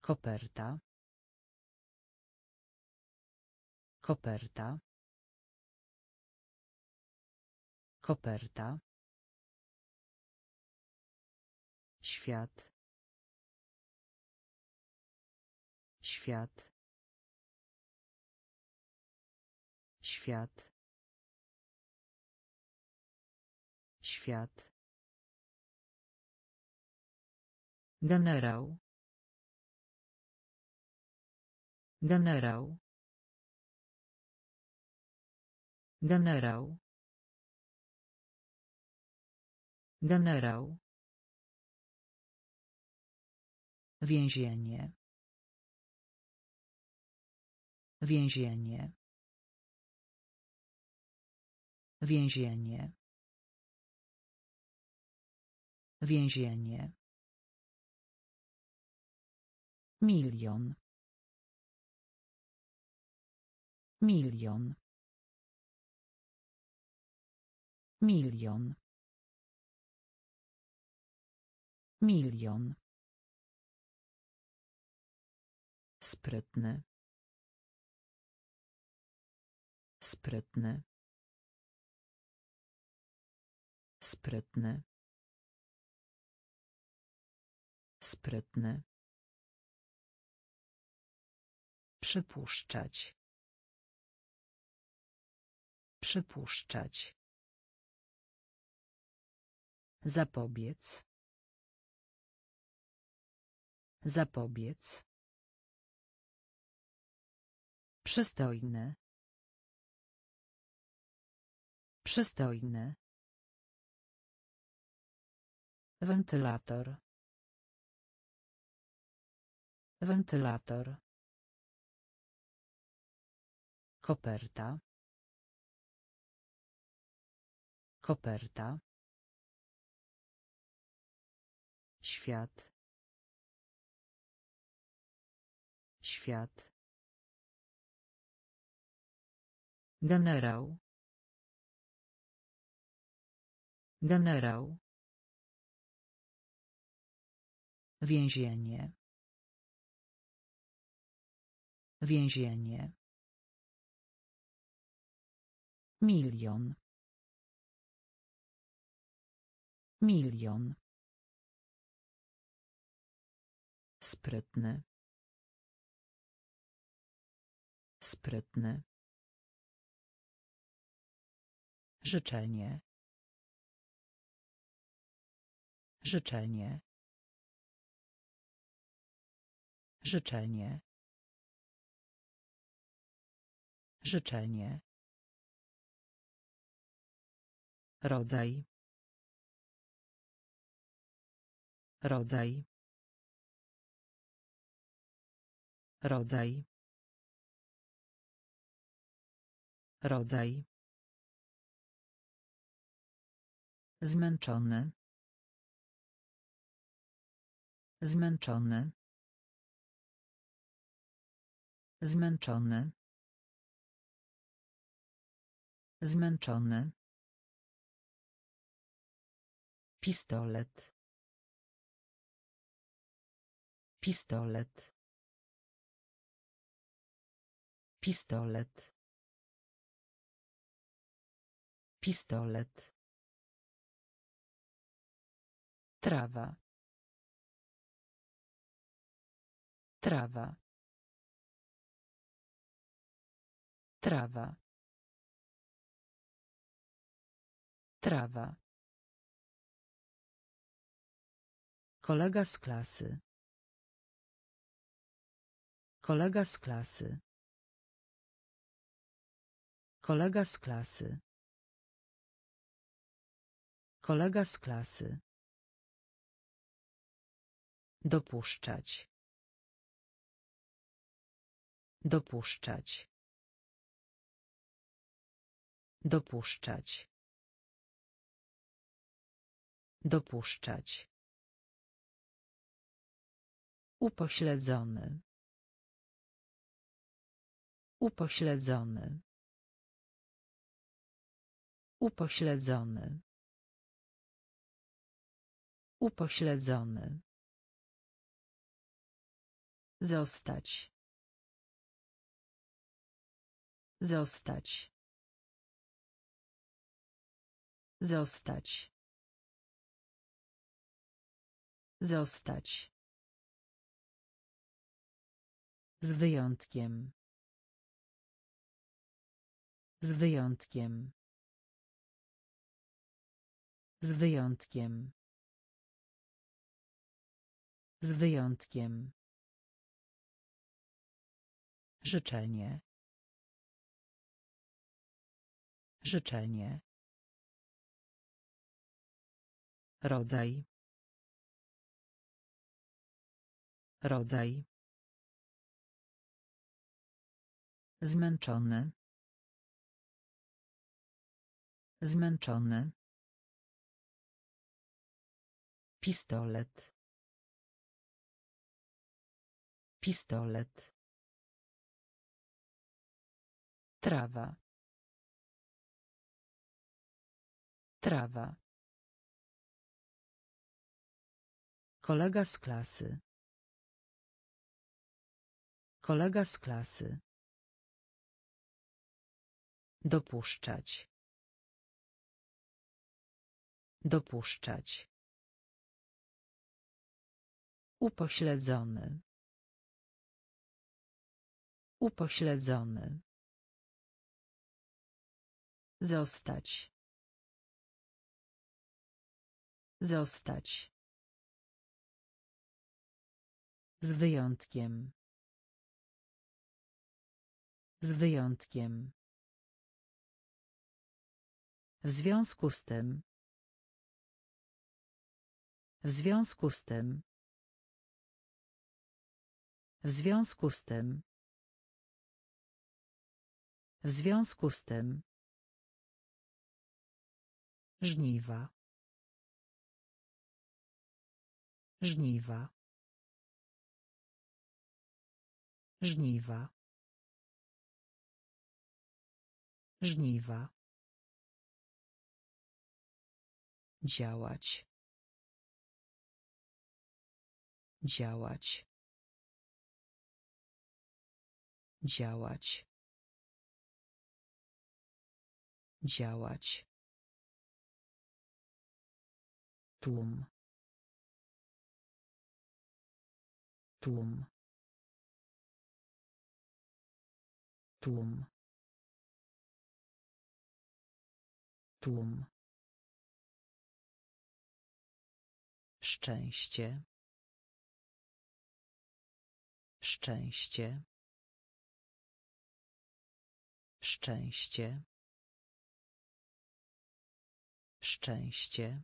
Koperta. Koperta. Koperta. Świat. Świat. Świat. Świat. Generał. Generał. Generał. Generał. Więzienie. Więzienie. Więzienie. Więzienie. Milion. Milion. Milion. Milion. Sprytny. Sprytny. Sprytny. Sprytny. Przypuszczać. Przypuszczać. Zapobiec. Zapobiec. Przystojny. Przystojny. Wentylator. Wentylator. Koperta. Koperta. Świat. Świat. Generał. Generał. Więzienie. Więzienie. Milion. Milion. Sprytny. Sprytny. Życzenie. Życzenie. Życzenie. Życzenie. Rodzaj. Rodzaj. Rodzaj. Rodzaj. Zmęczony. Zmęczony. Zmęczony. Zmęczony. Pistolet. Pistolet. Pistolet. Pistolet. Trawa. Trawa. Trawa. Trawa. Kolega z klasy. Kolega z klasy. Kolega z klasy. Kolega z klasy. Dopuszczać. Dopuszczać. Dopuszczać. Dopuszczać. Upośledzony. Upośledzony. Upośledzony. Upośledzony. Zostać. Zostać. Zostać. Zostać. Z wyjątkiem. Z wyjątkiem. Z wyjątkiem. Z wyjątkiem. Życzenie. Życzenie. Rodzaj. Rodzaj. Zmęczony. Zmęczony. Pistolet. Pistolet. Trawa. Trawa. Kolega z klasy. Kolega z klasy. Dopuszczać. Dopuszczać. Upośledzony. Upośledzony. Zostać. Zostać. Z wyjątkiem. Z wyjątkiem. W związku z tym. W związku z tym. W związku z tym. W związku z tym. Żniwa. Żniwa. Żniwa. Żniwa. Działać. Działać. Działać. Działać. Tłum. Tłum. Tłum. Tłum. Szczęście. Szczęście. Szczęście. Szczęście.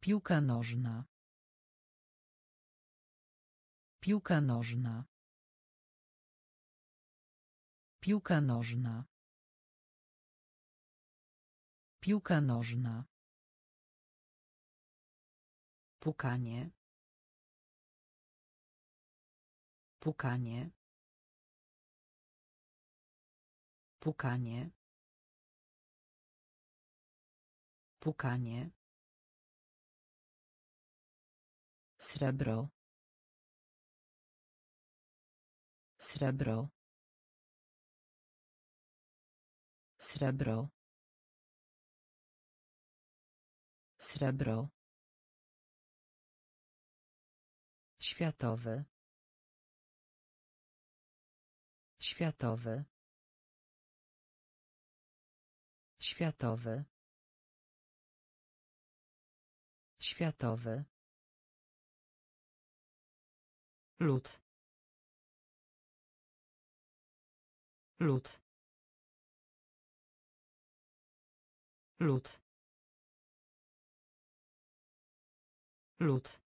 Piłka nożna. Piłka nożna. Piłka nożna. Piłka nożna. Pukanie. Pukanie. Pukanie. Pukanie. Srebro. Srebro. Srebro. Srebro. Światowy. Światowy. Światowy. Światowy. Lód. Lód. Lód. Lód.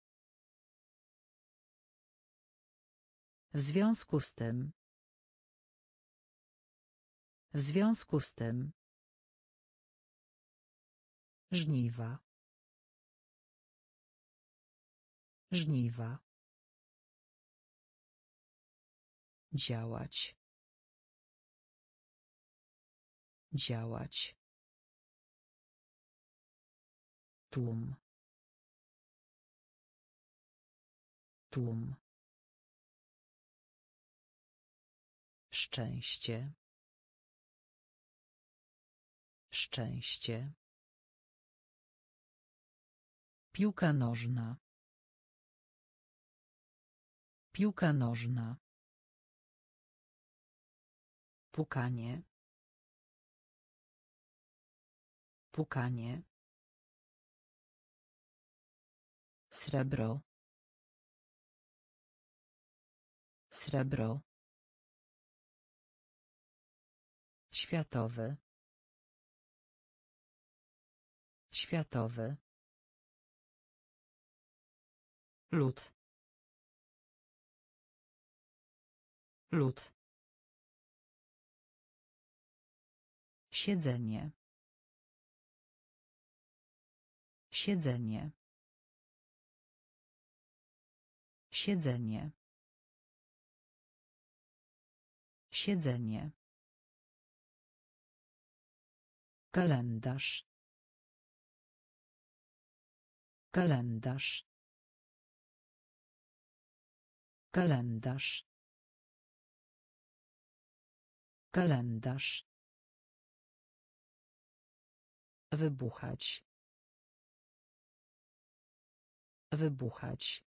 W związku z tym. W związku z tym. Żniwa. Żniwa. Działać. Działać. Tłum. Tłum. Szczęście. Szczęście. Piłka nożna. Piłka nożna. Pukanie. Pukanie. Srebro. Srebro. Światowy. Światowy. Lód. Lód. Siedzenie. Siedzenie. Siedzenie. Siedzenie. Kalendarz. Kalendarz. Kalendarz. Kalendarz. Wybuchać. Wybuchać.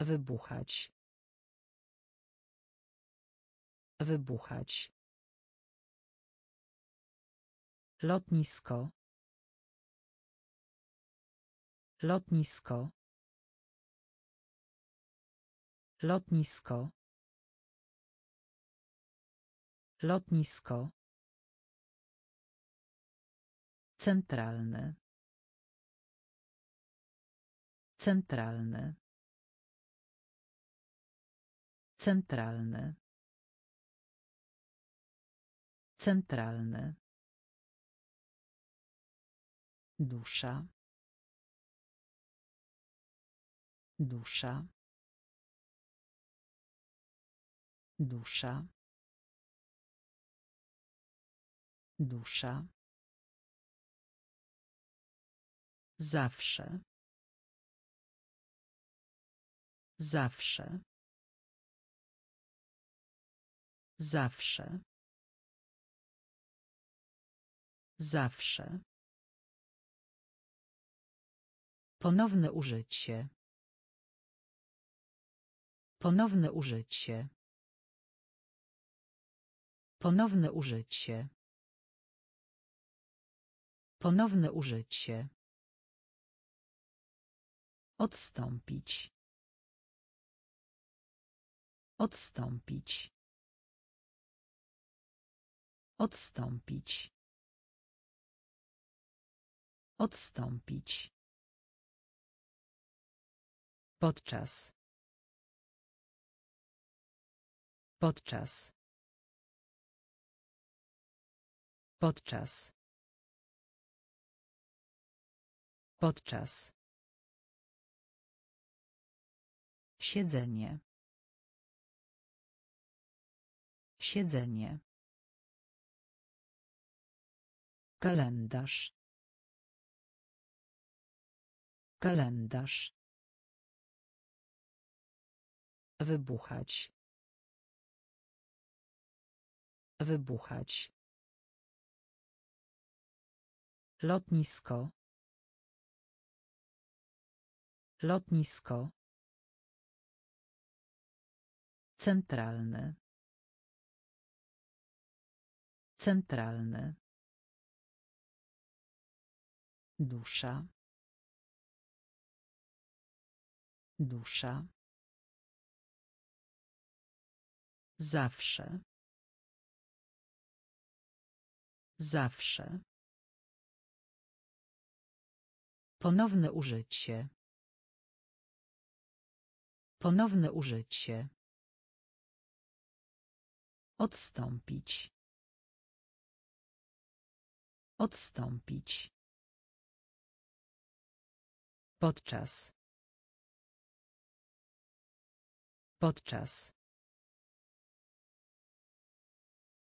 Wybuchać. Wybuchać. Lotnisko. Lotnisko. Lotnisko. Lotnisko. Centralny. Centralny. Centralny. Centralny. Dusza. Dusza. Dusza. Dusza. Zawsze. Zawsze. Zawsze. Zawsze. Ponowne użycie. Ponowne użycie. Ponowne użycie. Ponowne użycie. Odstąpić. Odstąpić. Odstąpić. Odstąpić. Podczas. Podczas. Podczas. Podczas. Siedzenie. Siedzenie. Kalendarz. Kalendarz. Wybuchać. Wybuchać. Lotnisko. Lotnisko. Centralny. Centralny. Dusza. Dusza. Zawsze. Zawsze. Ponowne użycie. Ponowne użycie. Odstąpić. Odstąpić. Podczas. Podczas.